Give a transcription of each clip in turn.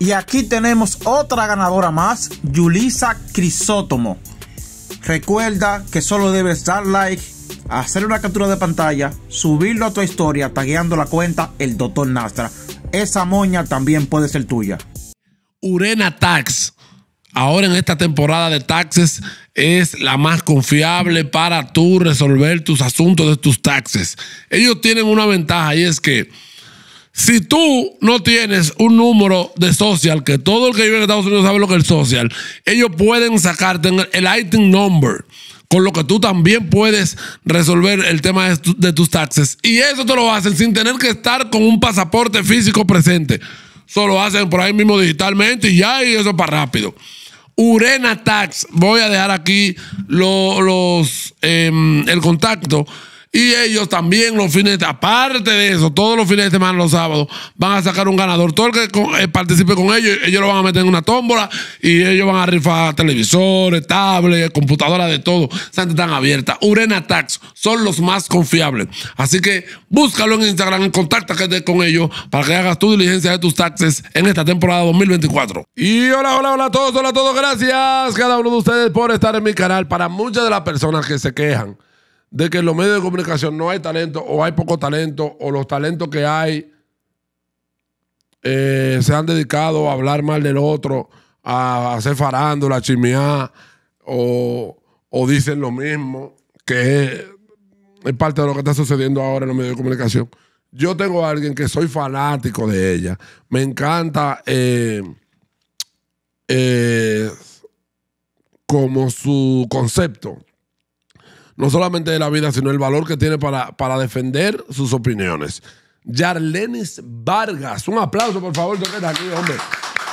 Y aquí tenemos otra ganadora más, Yulisa Crisótomo. Recuerda que solo debes dar like, hacer una captura de pantalla, subirlo a tu historia tagueando la cuenta El Doctor Nastra. Esa moña también puede ser tuya. Urena Tax. Ahora en esta temporada de taxes es la más confiable para tú resolver tus asuntos de tus taxes. Ellos tienen una ventaja y es que si tú no tienes un número de social, que todo el que vive en Estados Unidos sabe lo que es social, ellos pueden sacarte el item number, con lo que tú también puedes resolver el tema de, tu- de tus taxes. Y eso te lo hacen sin tener que estar con un pasaporte físico presente. Solo hacen por ahí mismo digitalmente y ya, y eso es para rápido. Urena Tax, voy a dejar aquí lo- los em, el contacto. Y ellos también los fines aparte de eso, todos los fines de semana, los sábados, van a sacar un ganador. Todo el que eh, participe con ellos, ellos lo van a meter en una tómbola y ellos van a rifar televisores, tablets, computadoras, de todo. Gente están abierta. Urena Tax son los más confiables. Así que búscalo en Instagram, contáctate con ellos para que hagas tu diligencia de tus taxes en esta temporada 2024. Y hola, hola, hola a todos, hola a todos. Gracias cada uno de ustedes por estar en mi canal. Para muchas de las personas que se quejan de que en los medios de comunicación no hay talento o hay poco talento o los talentos que hay eh, se han dedicado a hablar mal del otro, a hacer farándula, a chismear o, o dicen lo mismo, que es, parte de lo que está sucediendo ahora en los medios de comunicación. Yo tengo a alguien que soy fanático de ella. Me encanta eh, eh, como su concepto no solamente de la vida, sino el valor que tiene para, para defender sus opiniones. Yarlenis Vargas, un aplauso, por favor, que aquí, hombre.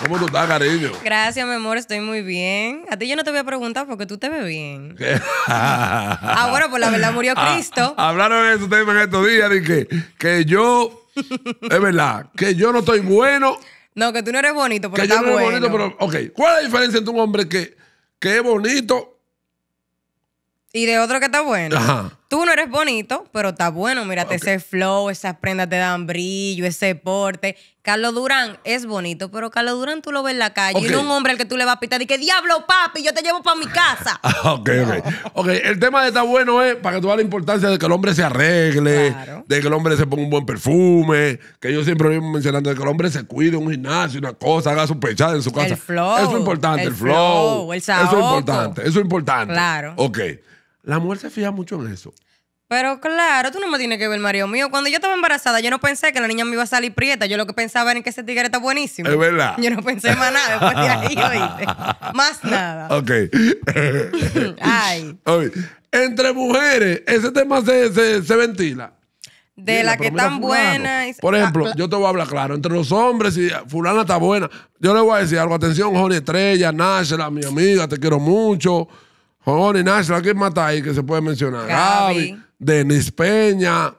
¿Cómo tú estás, cariño? Gracias, mi amor, estoy muy bien. A ti yo no te voy a preguntar porque tú te ves bien. Ah, bueno, pues la verdad murió Cristo. Ah, hablaron de esos temas en estos días, de que, que yo, es verdad, que yo no estoy bueno, No, que tú no eres bonito, pero que yo no bueno. bonito, pero, ok, ¿cuál es la diferencia entre un hombre que, que es bonito? Y de otro que está bueno. Ajá. Tú no eres bonito, pero está bueno. Mírate ese flow, esas prendas te dan brillo, ese porte. Carlos Durán es bonito, pero Carlos Durán tú lo ves en la calle. Y no un hombre al que tú le vas a pitar y que diablo, papi, yo te llevo para mi casa. Ok, ok. Ok, el tema de estar bueno es para que tú veas la importancia de que el hombre se arregle, Claro. de que el hombre se ponga un buen perfume, que yo siempre vivo mencionando de que el hombre se cuide un gimnasio, una cosa, haga su pechada en su casa. El flow, Eso es importante, el, el flow. flow, el Eso es importante, eso es importante. Claro. Ok. La mujer se fija mucho en eso. Pero claro, tú no me tienes que ver, Mario mío. Cuando yo estaba embarazada, yo no pensé que la niña me iba a salir prieta. Yo lo que pensaba era que ese tigre está buenísimo. Es verdad. Yo no pensé más nada después de ahí, oíste. Más nada. Ok. Ay. Oye, entre mujeres, ese tema se, se- se ventila. De Mira, la que tan buena. y- Por ejemplo, Ah, yo te voy a hablar claro. Entre los hombres, si fulana está buena, yo le voy a decir algo. Atención, Joni Estrella, Nashla, mi amiga, te quiero mucho. Joni, Nashla, ¿quién más está ahí que se puede mencionar? Gaby. Gaby, Denis Peña,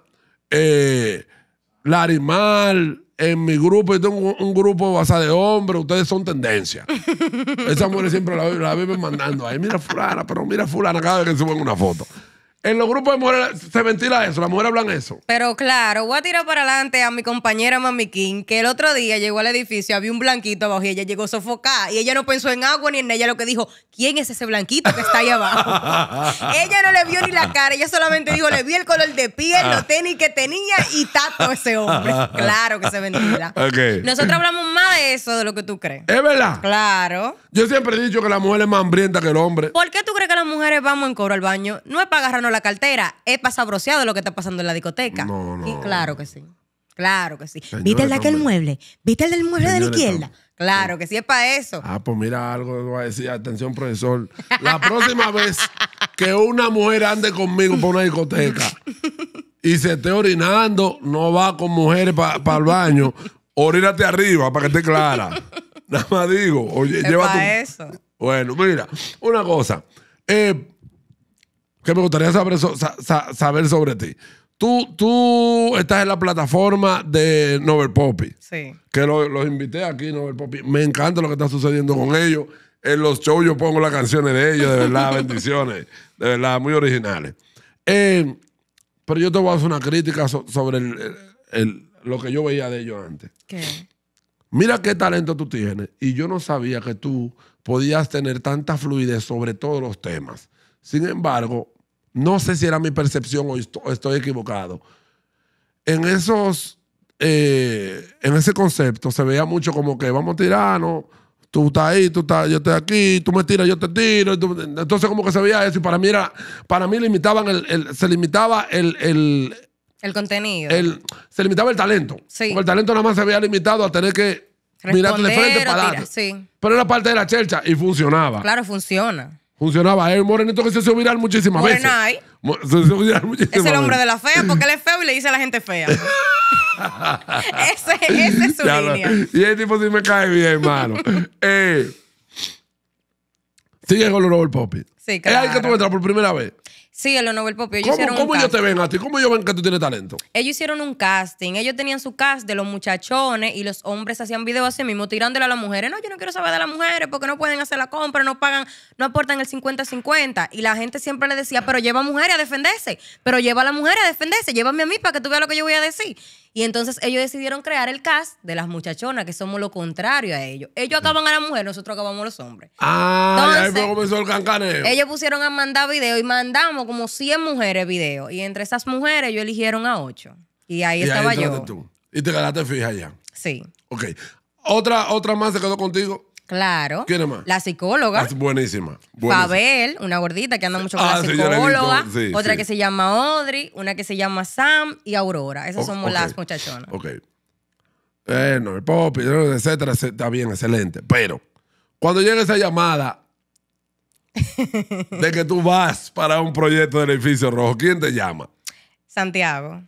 eh, Larimar. En mi grupo, yo tengo un, un grupo basado de hombres, ustedes son tendencia. Esas mujeres siempre la, la viven mandando ahí. Mira fulana, pero mira fulana cada vez que suben una foto. En los grupos de mujeres se ventila eso, las mujeres hablan eso. Pero claro, voy a tirar para adelante a mi compañera Mami King, que el otro día llegó al edificio, había un blanquito abajo y ella llegó sofocada. Y ella no pensó en agua ni en ella, lo que dijo, ¿quién es ese blanquito que está ahí abajo? ella no le vio ni la cara, ella solamente dijo, le vi el color de piel, los tenis que tenía y tato ese hombre. Claro que se ventila. Ok. Nosotros hablamos más de eso de lo que tú crees. Es verdad. Claro. Yo siempre he dicho que la mujer es más hambrienta que el hombre. ¿Por qué tú crees que las mujeres vamos en coro al baño? No es para agarrarnos la cartera, es para sabrosear de lo que está pasando en la discoteca. No, no. Y claro que sí. Claro que sí. Señores, ¿Viste el de aquel hombre. mueble? ¿Viste el del mueble de la izquierda? hombre. Claro que sí es para eso. Ah, pues mira algo que voy a decir. Atención, profesor. La próxima vez que una mujer ande conmigo por una discoteca y se esté orinando, no va con mujeres para el baño. Orínate arriba para que esté clara. Nada más digo. Oye, Es lleva pa' tu- eso. Bueno, mira, una cosa. eh, que me gustaría saber, so- sa- sa- saber sobre ti. Tú, tú estás en la plataforma de Novel Poppy. Sí. Que lo- los invité aquí, Novel Poppy. Me encanta lo que está sucediendo con ellos. En los shows yo pongo las canciones de ellos, de verdad, bendiciones. De verdad, muy originales. Eh, pero yo te voy a hacer una crítica so- sobre el- el- el- lo que yo veía de ellos antes. ¿Qué? mira qué talento tú tienes. Y yo no sabía que tú podías tener tanta fluidez sobre todos los temas. Sin embargo, no sé si era mi percepción o esto- o estoy equivocado. En esos, eh, en ese concepto se veía mucho como que vamos a tirarnos, tú estás ahí, tú estás, yo estoy aquí, tú me tiras, yo te tiro. tú- entonces como que se veía eso y para mí era, para mí limitaban el, el- se limitaba el, el, El contenido. el- se limitaba el talento. Sí. Porque el talento nada más se había limitado a tener que mirarte de frente para adelante. sí. Pero era parte de la chelcha y funcionaba. Claro, funciona. Funcionaba. Es un morenito que se hizo viral muchísimas veces. Se hizo viral muchísimas Es el hombre veces. de la fea porque él es feo y le dice a la gente fea. ese, ese es su Ya lo- línea. y el tipo sí me cae bien, hermano. eh, sigue con los Nobel Poppy. Sí, Es ahí que tú claro. entras por primera vez. Sí, en los Nobel Pop. Ellos ¿Cómo, hicieron cómo un ellos te ven a ti? ¿Cómo ellos ven que tú tienes talento? Ellos hicieron un casting. Ellos tenían su cast de los muchachones y los hombres hacían videos así mismo, tirándole a las mujeres. No, yo no quiero saber de las mujeres porque no pueden hacer la compra, no pagan, no aportan el 50-50. Y la gente siempre le decía, pero lleva a mujeres a defenderse, pero lleva a la mujer a defenderse, llévame a mí para que tú veas lo que yo voy a decir. Y entonces ellos decidieron crear el cast de las muchachonas, que somos lo contrario a ellos. Ellos acaban a la mujer, nosotros acabamos a los hombres. Ah, y ahí comenzó el cancaneo. Ellos pusieron a mandar videos y mandamos como 100 mujeres videos. Y entre esas mujeres ellos eligieron a 8. Y ahí y estaba yo. tú. Y te quedaste fija ya. Sí, Ok. Otra, otra más se quedó contigo. Claro. ¿Quién es más? La psicóloga. Ah, buenísima. buenísima. Fabel, una gordita que anda mucho con Ah, la he psicóloga. sí, otra sí. que se llama Audrey, una que se llama Sam y Aurora. Esas O- somos las muchachonas. Ok. Eh, no, el pop, etcétera, está bien, excelente. Pero cuando llega esa llamada de que tú vas para un proyecto del edificio rojo, ¿quién te llama? Santiago.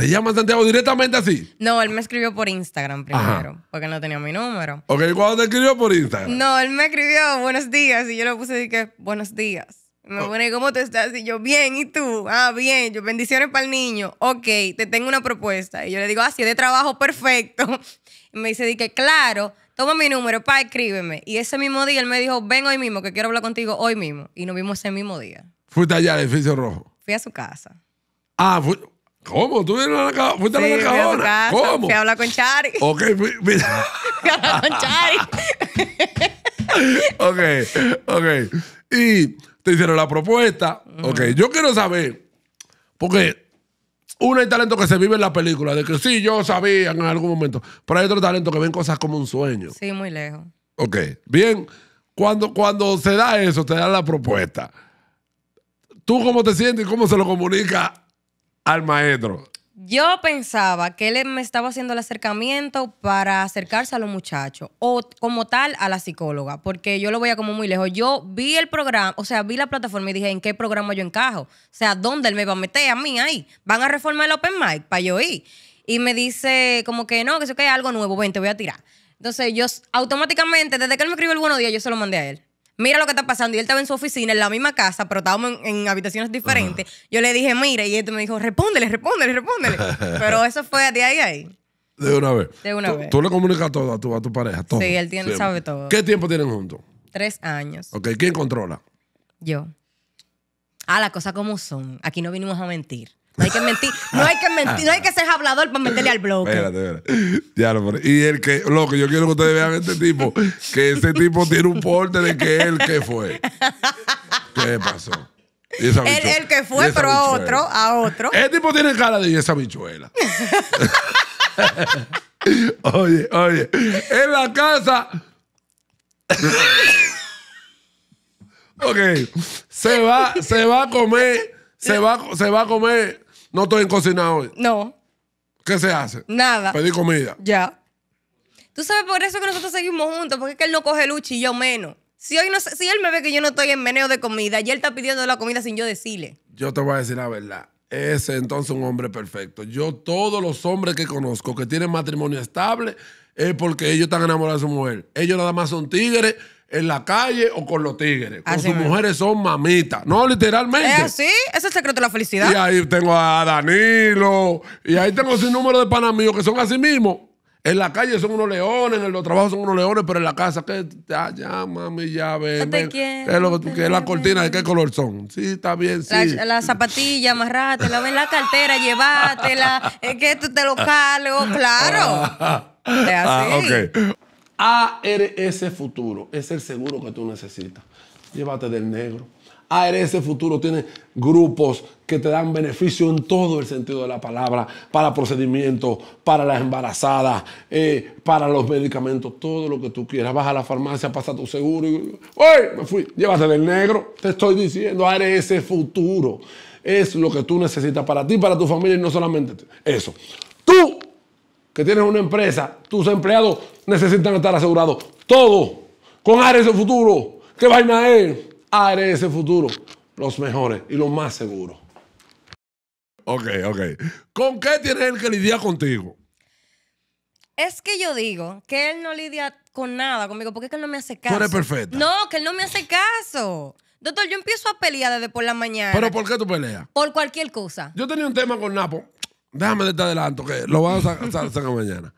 ¿Te llama Santiago directamente así? No, él me escribió por Instagram primero, porque no tenía mi número. Ok, cuando te escribió por Instagram. No, él me escribió buenos días y yo le puse de que buenos días. Oh. Me pone, ¿cómo tú estás? Y yo, bien, ¿y tú? Ah, bien, yo, bendiciones para el niño. Ok, te tengo una propuesta. Y yo le digo, ah, es de trabajo perfecto. Y me dice, di que claro, toma mi número, pa, escríbeme. Y ese mismo día él me dijo, ven hoy mismo, que quiero hablar contigo hoy mismo. Y nos vimos ese mismo día. Fuiste allá al edificio rojo. Fui a su casa. Ah, fu- ¿cómo? ¿Tú vienes a la ca- fuiste Sí, a la casa. ¿Cómo? Fui a hablar con Chari. Ok, fui- mira. Fui a hablar con Chari. ok, ok. Y te hicieron la propuesta. Ok, yo quiero saber, porque uno hay talento que se vive en la película, de que sí, yo sabía en algún momento, pero hay otro talento que ven cosas como un sueño. Sí, muy lejos. Ok, bien, cuando, cuando se da eso, te dan la propuesta, ¿tú cómo te sientes y cómo se lo comunica al maestro? Yo pensaba que él me estaba haciendo el acercamiento para acercarse a los muchachos o como tal a la psicóloga, porque yo lo veía como muy lejos. Yo vi el programa, o sea, vi la plataforma y dije, ¿en qué programa yo encajo? O sea, ¿dónde él me va a meter a mí ahí? ¿Van a reformar el open mic para yo ir? Y me dice como que no, que eso que es algo nuevo, ven, te voy a tirar. Entonces yo automáticamente, desde que él me escribió el buenos días, yo se lo mandé a él. Mira lo que está pasando. Y él estaba en su oficina, en la misma casa, pero estábamos en, en habitaciones diferentes. Yo le dije, mira, y él me dijo, respóndele, respóndele, respóndele. pero eso fue de ahí a ahí. De una vez. De una tú, vez. Tú le comunicas todo a tu, a tu pareja, todo. Sí, él tiene- sabe todo. ¿Qué tiempo tienen juntos? Tres años. Ok, ¿quién controla? Yo. Ah, las cosas como son. Aquí no vinimos a mentir. No hay que mentir, no hay que mentir, no hay que ser hablador para meterle al bloque. Espérate, espérate. Ya lo. Y el que, loco, yo quiero que ustedes vean a este tipo, que ese tipo tiene un porte de que él que fue. ¿Qué pasó? Y esa El, bichuela. el que Y fue, esa pero a bichuela. otro, a otro. Ese tipo tiene cara de "Y esa bichuela. oye, oye, en la casa. ok, se va, se va a comer, se va, se va a comer. No estoy en cocina hoy. No, ¿Qué se hace? nada. Pedir comida. Ya. Tú sabes por eso que nosotros seguimos juntos, porque es que él no coge lucha y yo menos. Si hoy no sé- si él me ve que yo no estoy en meneo de comida y él está pidiendo la comida sin yo decirle. Yo te voy a decir la verdad. Ese entonces un hombre perfecto. Yo, todos los hombres que conozco que tienen matrimonio estable es porque ellos están enamorados de su mujer. Ellos nada más son tigres en la calle o con los tigres. Con Así sus mujeres son mamitas. No, literalmente. ¿Es así? Ese es el secreto de la Y felicidad. ahí tengo a Danilo. Y ahí tengo sin número de panas míos que son así mismo. En la calle son unos leones, en los trabajos son unos leones, pero en la casa, ¿qué? Ya, ya, mami, ya, ven. No ¿Qué es lo que quieres? La cortina, ¿de qué color son? Sí, está bien, sí. La, la zapatilla, amarrátela, ven la cartera, llévatela, es que tú te lo cargo, claro. Es Ah, así. ARS Futuro es el seguro que tú necesitas. Llévate del negro. ARS Futuro tiene grupos que te dan beneficio en todo el sentido de la palabra, para procedimientos, para las embarazadas, eh, para los medicamentos, todo lo que tú quieras. Vas a la farmacia, pasa tu seguro y. Me fui. Llévate del negro. Te estoy diciendo, ARS Futuro. Es lo que tú necesitas para ti, para tu familia y no solamente eso. Tú que tienes una empresa, tus empleados necesitan estar asegurados. Todo con ARS Futuro. ¿Qué vaina es? ARS Futuro. Los mejores y los más seguros. Ok, ok. ¿Con qué tiene él que lidiar contigo? Es que yo digo que él no lidia con nada conmigo porque es que él no me hace caso. eres perfecta. No, que él no me hace caso. Doctor, yo empiezo a pelear desde por la mañana. ¿Pero por qué tú peleas? por cualquier cosa. Yo tenía un tema con Napo. Déjame de este adelanto, que lo vamos a sa- sa- sacar mañana.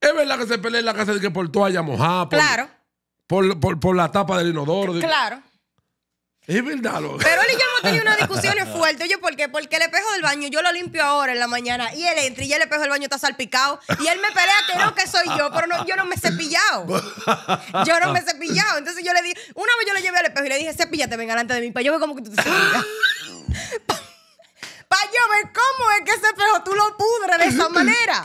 Es verdad que se pelea en la casa de que por toalla mojada, por, Claro, por, por- por la tapa del inodoro. claro. Es verdad, lo Pero él y yo hemos tenido unas discusiones fuertes. Oye, ¿por qué? Porque el espejo del baño yo lo limpio ahora en la mañana y él entra y ya el espejo del baño está salpicado y él me pelea que no, que soy yo, pero no, yo no me he cepillado. Yo no me he cepillado. Entonces yo le dije, una vez yo le llevé al espejo y le dije, cepíllate, ven delante de mí, para yo ver cómo que tú te cepillas. Para yo ver cómo es que ese espejo tú lo pudres de esa manera.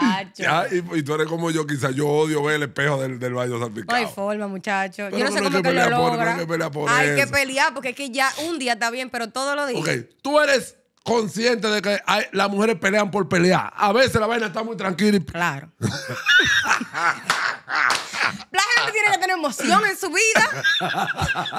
Chacho. Ya, y, y tú eres como yo, quizás yo odio ver el espejo del, del baño No salpicado. hay forma, muchacho. Pero Yo no sé no cómo que que lo pelear por- no hay logra. que pelear por Hay que pelear porque es que ya un día está bien, pero todos los días. Ok, tú eres consciente de que hay- las mujeres pelean por pelear. A veces la vaina está muy tranquila y Claro. La gente tiene que tener emoción en su vida.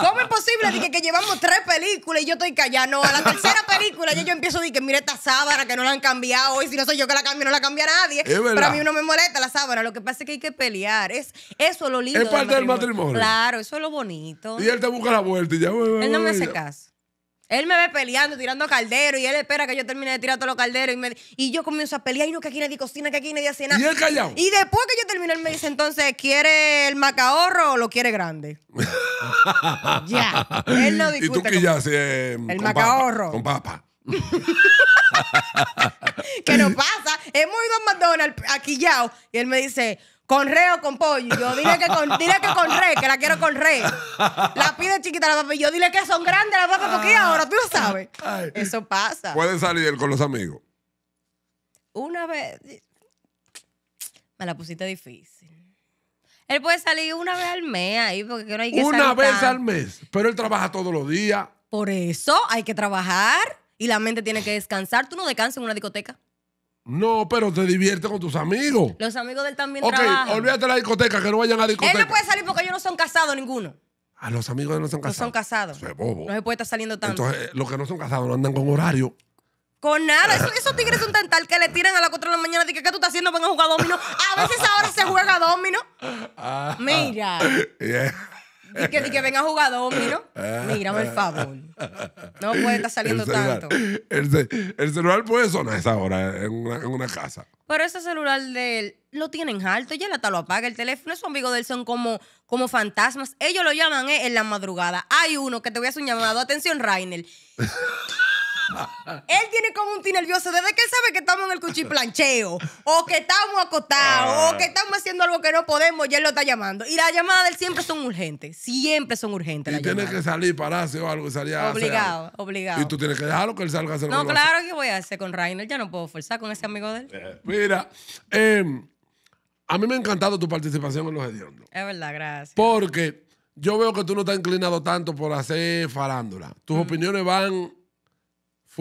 ¿Cómo es posible que, que llevamos tres películas y yo estoy callada? No, a la tercera película ya yo empiezo a decir que mire esta sábana que no la han cambiado hoy. Si no soy yo que la cambio, no la cambia nadie. Es verdad. Pero a mí no me molesta la sábana. Lo que pasa es que hay que pelear. Es, eso es lo lindo Es parte del matrimonio. Claro, eso es lo bonito. y él te busca la vuelta y ya. Él no me hace caso. Él me ve peleando, tirando caldero, y él espera que yo termine de tirar todos los calderos. Y, me- y yo comienzo a pelear, y no, que aquí nadie cocina, que aquí nadie hace nada. ¿Y él callado? Y después que yo termino, él me dice, entonces, ¿quiere el macahorro o lo quiere grande? ya. Él no Y tú discute. con- ya eh, El con macahorro. papa, Con papa. que no pasa. Hemos ido a McDonald's aquí ya, y él me dice, ¿con re o con pollo? Yo, dile que con, dile que con re, que la quiero con re. La pide chiquita la papa. Y yo, dile que son grandes las papas, porque ahora tú lo sabes. Ay. Eso pasa. Puede salir él con los amigos. Una vez. Me la pusiste difícil. Él puede salir una vez al mes ahí, porque que no hay que Una salir vez al mes. Pero él trabaja todos los días. Por eso hay que trabajar y la mente tiene que descansar. Tú no descansas en una discoteca. No, pero te diviertes con tus amigos. Los amigos de él también Ok, trabajan. olvídate de la discoteca, que no vayan a Él discoteca. no puede salir porque ellos no son casados ninguno. A los amigos de no son No casados. son casados. Eso es bobo. No se puede estar saliendo tanto. Entonces, eh, los que no son casados no andan con horario. Con nada. Eso- esos tigres son tan tal que le tiran a las 4 de la mañana. Dicen, ¿qué tú estás haciendo? Van a jugar domino. A veces ahora se juega domino. Mira. Yeah. Y que, y que venga a jugar domino. Mírame el favor. No puede estar saliendo el celular, tanto. El, ce- el celular puede sonar a esa hora en una, en una casa. Pero ese celular de él lo tienen alto, ya hasta lo apaga el teléfono. Esos amigos de él son como, como fantasmas. Ellos lo llaman eh, en la madrugada. Hay uno que te voy a hacer un llamado. Atención, Rainer. Él tiene como un ti nervioso desde que él sabe que estamos en el cuchiplancheo, o que estamos acotados, o que estamos haciendo algo que no podemos, y él lo está llamando. Y las llamadas de él siempre son urgentes. Siempre son urgentes. Y tiene que salir, pararse o algo y salir a hacer Obligado, algo. obligado. Y tú tienes que dejarlo que él salga a hacer No, claro que voy a hacer con Rainer. Ya no puedo forzar con ese amigo de él. Mira, eh, a mí me ha encantado tu participación en los hediondos. Es verdad, gracias. Porque yo veo que tú no estás inclinado tanto por hacer farándula. Tus Mm. opiniones van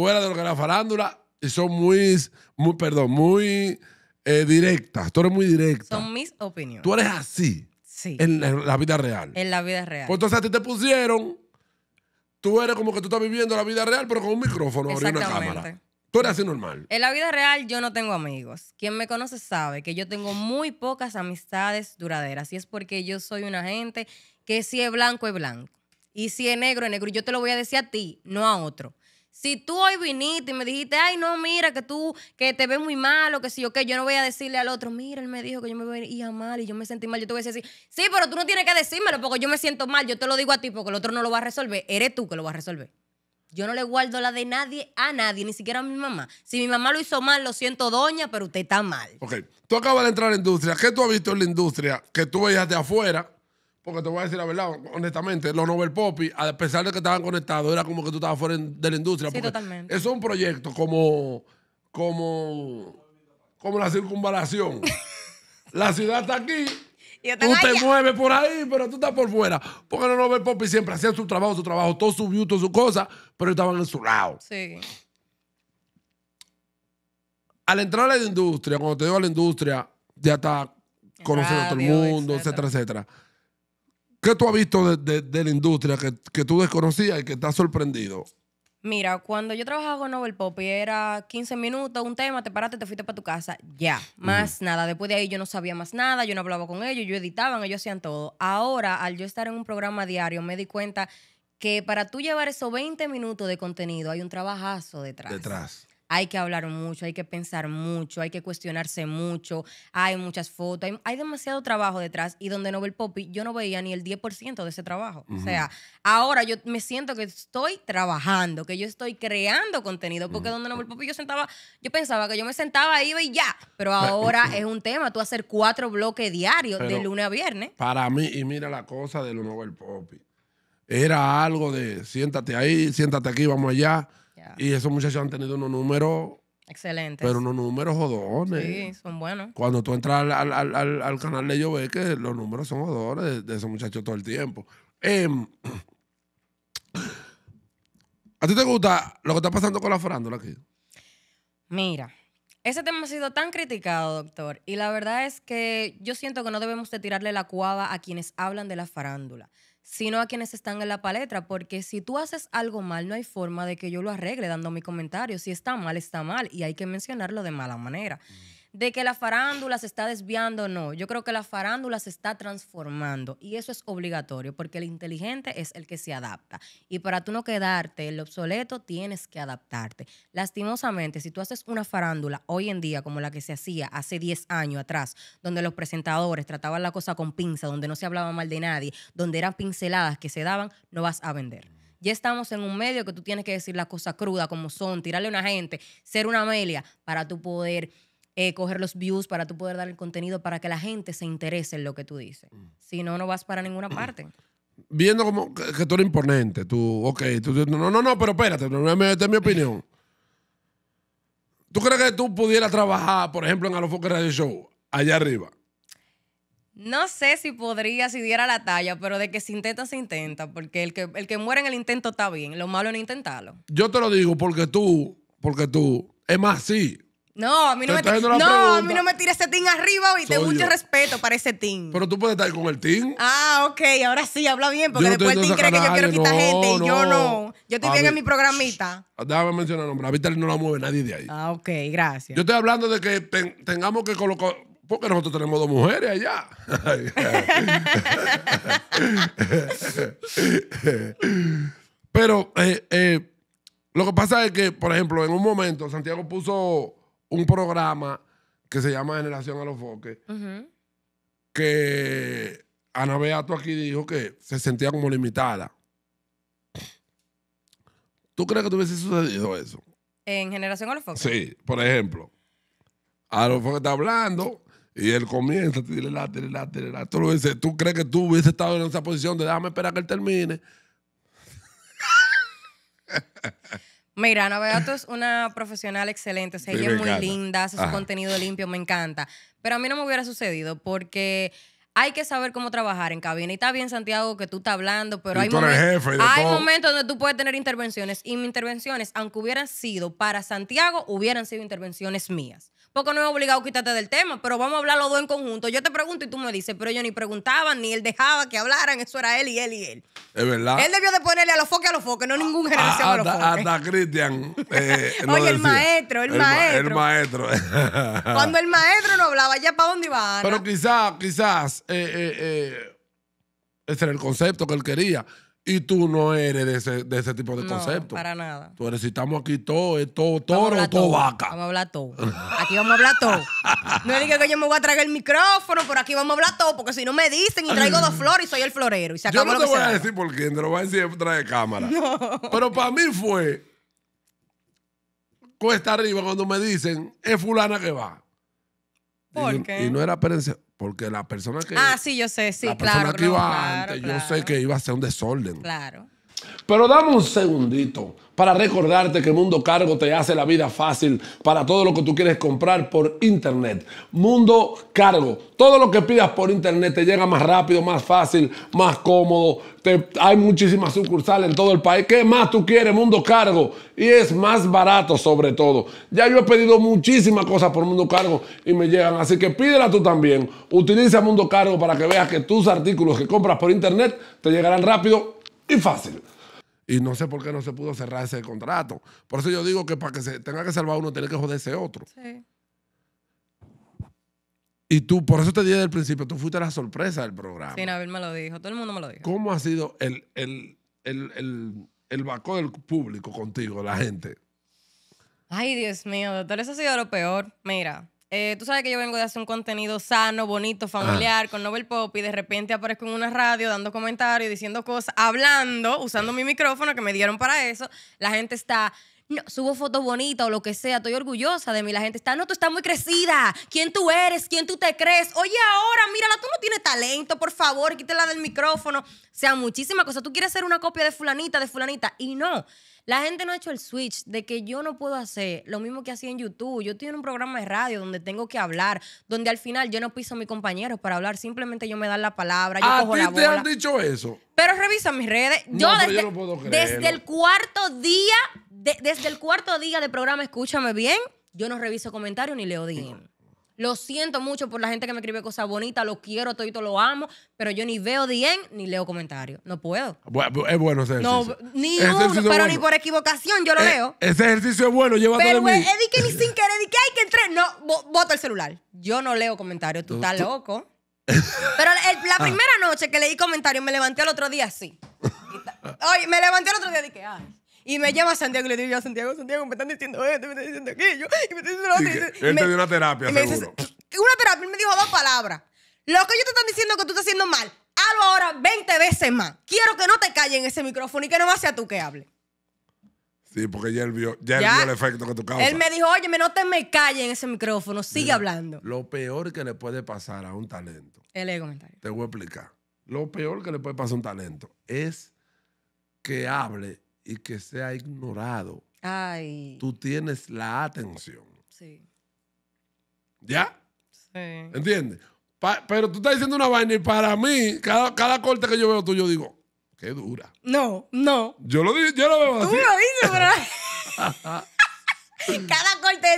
fuera de lo que es la farándula y son muy, muy perdón, muy eh, directas. Tú eres muy directa. Son mis opiniones. Tú eres así Sí. en la, en la vida real. En la vida real. Pues entonces a ti te pusieron, tú eres como que tú estás viviendo la vida real, pero con un micrófono y una cámara. Tú eres así normal. En la vida real yo no tengo amigos. Quien me conoce sabe que yo tengo muy pocas amistades duraderas. Y es porque yo soy una gente que si es blanco es blanco. Y si es negro es negro. Y yo te lo voy a decir a ti, no a otro. Si tú hoy viniste y me dijiste, ay, no, mira, que tú, que te ves muy malo, que si yo qué, yo no voy a decirle al otro, mira, él me dijo que yo me veía mal y yo me sentí mal, yo te voy a decir, sí, pero tú no tienes que decírmelo porque yo me siento mal, yo te lo digo a ti porque el otro no lo va a resolver, eres tú que lo vas a resolver. Yo no le guardo la de nadie a nadie, ni siquiera a mi mamá. Si mi mamá lo hizo mal, lo siento, doña, pero usted está mal. Ok, tú acabas de entrar a la industria. ¿Qué tú has visto en la industria que tú veías de afuera? Porque te voy a decir la verdad, honestamente, los Nobel Poppy, a pesar de que estaban conectados, era como que tú estabas fuera de la industria. Sí, totalmente. Eso es un proyecto como, como, como la circunvalación. la ciudad está aquí, tú te allá. mueves por ahí, pero tú estás por fuera. Porque los Nobel Poppy siempre hacían su trabajo, su trabajo, todo su view, todas sus cosas, pero estaban en su lado. Sí. al entrar a la industria, cuando te digo a la industria, ya está conociendo a todo el mundo, etcétera, etcétera. ¿Qué tú has visto de, de- de la industria que, que tú desconocías y que estás sorprendido? Mira, cuando yo trabajaba con Nobel Pop y era 15 minutos, un tema, te paraste, te fuiste para tu casa, ya, más nada. Después de ahí yo no sabía más nada, yo no hablaba con ellos, yo editaban, ellos hacían todo. Ahora, al yo estar en un programa diario, me di cuenta que para tú llevar esos 20 minutos de contenido hay un trabajazo detrás. Detrás. Hay que hablar mucho, hay que pensar mucho, hay que cuestionarse mucho, hay muchas fotos, hay, hay demasiado trabajo detrás y donde Nobel Poppy yo no veía ni el 10% de ese trabajo. O sea, ahora yo me siento que estoy trabajando, que yo estoy creando contenido, porque donde Nobel Poppy yo sentaba, yo pensaba que yo me sentaba, iba y ya, pero ahora es un tema, tú hacer cuatro bloques diarios de lunes a viernes. Para mí, y mira la cosa de los Nobel Poppy. Era algo de siéntate ahí, siéntate aquí, vamos allá. Y esos muchachos han tenido unos números, Excelente. pero unos números jodones. Sí, son buenos. Cuando tú entras al, al- al- al- al canal de ellos, ves que los números son jodones de, de esos muchachos todo el tiempo. Em, ¿A ti te gusta lo que está pasando con la farándula aquí? Mira, ese tema ha sido tan criticado, doctor, y la verdad es que yo siento que no debemos de tirarle la cuava a quienes hablan de la farándula, sino a quienes están en la palestra, porque si tú haces algo mal, no hay forma de que yo lo arregle dando mi comentario. Si está mal, está mal, y hay que mencionarlo de mala manera. De que la farándula se está desviando, no. Yo creo que la farándula se está transformando y eso es obligatorio porque el inteligente es el que se adapta. Y para tú no quedarte en lo obsoleto, tienes que adaptarte. Lastimosamente, si tú haces una farándula hoy en día como la que se hacía hace 10 años atrás, donde los presentadores trataban la cosa con pinza, donde no se hablaba mal de nadie, donde eran pinceladas que se daban, no vas a vender. Ya estamos en un medio que tú tienes que decir las cosas crudas como son, tirarle a una gente, ser una Amelia para tú poder eh, coger los views, para tú poder dar el contenido, para que la gente se interese en lo que tú dices. Si no, no vas para ninguna parte. Viendo como que, que tú eres imponente, tú, ok, tú, no, no, no, pero espérate, esta es mi opinión. ¿Tú crees que tú pudieras trabajar, por ejemplo, en Alofoque Radio Show, allá arriba? No sé si podría, si diera la talla, pero de que se intenta, se intenta, porque el que, el que muere en el intento está bien, lo malo es no intentarlo. Yo te lo digo porque tú, porque tú, es más, sí. No, a mí no, me, no, a mí no me tires ese team arriba y te mucho yo. respeto para ese team. Pero tú puedes estar con el team. Ah, ok, ahora sí, habla bien, porque Yo después el team cree que yo quiero quitar gente y no, yo no. Yo estoy A bien en mi programita. Déjame mencionar el nombre. A Vital no la mueve nadie de ahí. Ah, ok, gracias. Yo estoy hablando de que ten- tengamos que colocar. Porque nosotros tenemos dos mujeres allá. Pero eh, eh, lo que pasa es que, por ejemplo, en un momento Santiago puso un programa que se llama Generación a los Foques, que Ana Beato aquí dijo que se sentía como limitada. ¿Tú crees que te hubiese sucedido eso? En Generación a los Focos. Sí, por ejemplo, a lo que está hablando y él comienza, tire la, tire la, tire la. Tú, lo dices, ¿Tú crees que tú hubiese estado en esa posición de déjame esperar que él termine? Mira, Ana Beato es una profesional excelente. o sea, ella es muy encanta. linda, hace su contenido limpio, me encanta. Pero a mí no me hubiera sucedido porque hay que saber cómo trabajar en cabina. Y está bien, Santiago, que tú estás hablando, pero Y hay, hay momentos donde tú puedes tener intervenciones. Y mis intervenciones, aunque hubieran sido para Santiago, hubieran sido intervenciones mías. Porque no es obligado quitarte del tema, pero vamos a hablar los dos en conjunto. Yo te pregunto y tú me dices, pero ellos ni preguntaban, ni él dejaba que hablaran. Eso era él y él y él. Es verdad. Él debió de ponerle a los foques a los foques, no ningún generación Ah, a los hasta, foques. hasta Cristian. eh, lo Oye, el decía. maestro, el ma- maestro. El maestro. Cuando el maestro no hablaba, ya para dónde iba Ana? Pero quizás, quizás, eh, eh, eh, ese era el concepto que él quería. Y tú no eres de ese, de ese tipo de No, concepto. para nada. Tú eres, si estamos aquí todo, es todo Vamos a toro o todo todo. vaca. Vamos a hablar todo. Aquí vamos a hablar todo. No diga que yo me voy a traer el micrófono, pero aquí vamos a hablar todo, porque si no me dicen y traigo dos flores y soy el florero. Y se Yo no lo te que voy a decir por quién, te lo voy a decir de cámara. Pero para mí fue cuesta arriba cuando me dicen, es fulana que va. ¿Por qué? y no era perencia, porque la persona que, Ah, sí, yo sé, sí, la claro. persona que no, iba claro, antes, claro, yo sé que iba a ser un desorden. Claro. Pero dame un segundito para recordarte que Mundo Cargo te hace la vida fácil para todo lo que tú quieres comprar por internet. Mundo Cargo, todo lo que pidas por internet te llega más rápido, más fácil, más cómodo. Te- hay muchísimas sucursales en todo el país. ¿Qué más tú quieres, Mundo Cargo? Y es más barato sobre todo. Ya yo he pedido muchísimas cosas por Mundo Cargo y me llegan, así que pídela tú también. Utiliza Mundo Cargo para que veas que tus artículos que compras por internet te llegarán rápido y fácil. Y no sé por qué no se pudo cerrar ese contrato. Por eso yo digo que para que se tenga que salvar uno, tiene que joderse otro. Sí. Y tú, por eso te dije desde el principio, tú fuiste la sorpresa del programa. Sí, Nabil me lo dijo. Todo el mundo me lo dijo. ¿Cómo ha sido el, el, el, el, el vacó del público contigo, la gente? Ay, Dios mío, doctor, eso ha sido lo peor. Mira, eh, tú sabes que yo vengo de hacer un contenido sano, bonito, familiar, con Nobel Pop, y de repente aparezco en una radio dando comentarios, diciendo cosas, hablando, usando mi micrófono que me dieron para eso. La gente está. No, subo fotos bonitas o lo que sea, estoy orgullosa de mí. La gente está, no, tú estás muy crecida. ¿Quién tú eres? ¿Quién tú te crees? Oye, ahora, mírala, tú no tienes talento, por favor, quítela del micrófono. O sea, muchísimas cosas. Tú quieres ser una copia de fulanita, de fulanita, y no. La gente no ha hecho el switch de que yo no puedo hacer lo mismo que hacía en YouTube. Yo estoy en un programa de radio donde tengo que hablar, donde al final yo no piso a mis compañeros para hablar, simplemente yo me dan la palabra, yo ¿A cojo ti la te bola. han dicho eso? Pero revisa mis redes. No, Yo desde, yo no puedo desde el cuarto día, de- desde el cuarto día de programa, escúchame bien, yo no reviso comentarios ni leo DM. Lo siento mucho por la gente que me escribe cosas bonitas, lo quiero, todito lo amo, pero yo ni veo DM ni leo comentarios. No puedo. Bu- Es bueno ese No, ejercicio. ni Ese uno, pero ni bueno. por equivocación yo lo Eh, leo. Ese ejercicio es bueno, llévatelo Pero de mí. es que ni sin querer, que hay que entrar. No, bo- boto el celular. Yo no leo comentarios, tú Tú- estás tú- loco. Pero el- la Ah. primera noche que leí comentarios, me levanté al otro día así. Oye, me levanté al otro día y dije, ay. Y me llama Santiago y le digo yo a Santiago, Santiago, me están diciendo esto, me están diciendo aquello, y me están diciendo lo otro. Y que él me- te dio una terapia, y me dice, seguro. una terapia, él me dijo dos palabras. Lo que ellos te están diciendo que tú estás haciendo mal, hazlo ahora 20 veces más. Quiero que no te calles en ese micrófono y que no más sea tú que hable. Sí, porque ya él vio, ya él Ya. vio el efecto que tú causas. Él me dijo, oye, no te me calles en ese micrófono, sigue hablando. Lo peor que le puede pasar a un talento, Él lee comentario. te voy a explicar. Lo peor que le puede pasar a un talento es que hable y que sea ignorado. Ay. Tú tienes la atención. Sí. ¿Ya? Sí. ¿Entiendes? Pa- pero tú estás diciendo una vaina y para mí, cada, cada corte que yo veo tú, yo digo, qué dura. No, no. Yo lo, yo lo veo Tú así. lo dices, pero. Cada corte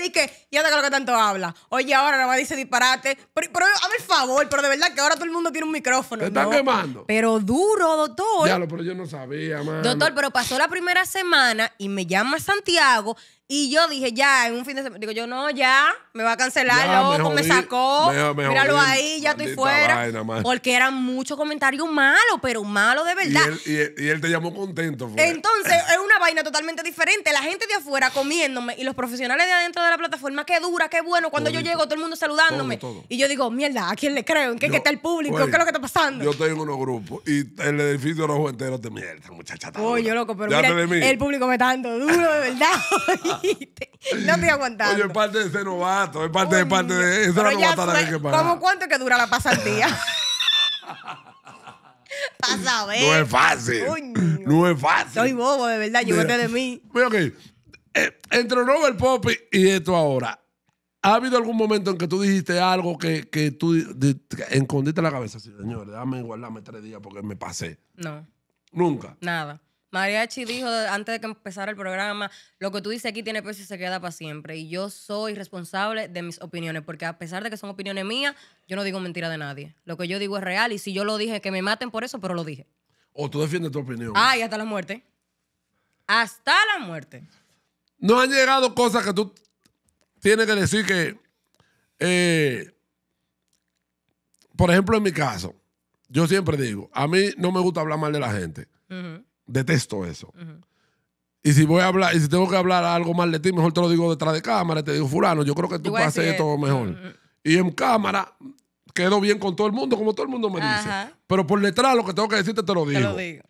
dice, ya de lo que tanto habla. Oye, ahora nada más dice disparate. Pero, pero hazme el favor, pero de verdad que ahora todo el mundo tiene un micrófono. Te están No. quemando. Pero duro, doctor. Ya lo, pero yo no sabía, mano. Doctor, pero pasó la primera semana y me llama Santiago y yo dije, ya, en un fin de semana, digo yo, no, ya, me va a cancelar, Ya, loco, me, jodí, sacó, me- me míralo jodí, ahí, ya estoy fuera. vaina, porque eran muchos comentarios malos, pero malos de y, verdad. él, y, él, y él te llamó contento. fue. Entonces, es una vaina totalmente diferente. La gente de afuera comiéndome y los profesionales de adentro de la plataforma, qué dura, qué bueno. Cuando yo llego, todo el mundo saludándome. Todo, todo. Y yo digo, mierda, ¿a quién le creo? ¿En qué, Yo- que está el público? oye, ¿Qué es lo que está pasando? Yo estoy en unos grupos y el edificio rojo entero te mierda, muchacha. Oye, loco, pero mira, de mí. el público me está dando duro, de verdad. no estoy aguantando. Oye, es parte de ese novato, es parte, es Coño, parte de. Esa es la novatada que pagar. ¿Cómo cuánto que dura la pasantía? Pasa a ver. No es fácil. No es fácil. Soy bobo, de verdad, llévate de mí. Mira, ok. Eh, entre Robert Pop y esto ahora, ¿ha habido algún momento en que tú dijiste algo que, que tú que escondiste la cabeza? Sí, señor, déjame guardarme tres días porque me pasé. No. Nunca. Nada. Mariachi dijo antes de que empezara el programa, lo que tú dices aquí tiene peso y se queda para siempre. Y yo soy responsable de mis opiniones, porque a pesar de que son opiniones mías, yo no digo mentira de nadie. Lo que yo digo es real y si yo lo dije, que me maten por eso, pero lo dije. O tú defiendes tu opinión. Ay, hasta la muerte. Hasta la muerte. No han llegado cosas que tú tienes que decir que, eh, por ejemplo, en mi caso, yo siempre digo, a mí no me gusta hablar mal de la gente. Detesto eso. Y si voy a hablar, y si tengo que hablar algo mal de ti, mejor te lo digo detrás de cámara. y Te digo, fulano, yo creo que tú puedes hacer esto mejor. Y en cámara quedo bien con todo el mundo, como todo el mundo me dice. Pero por detrás lo que tengo que decirte te lo digo. Te lo digo.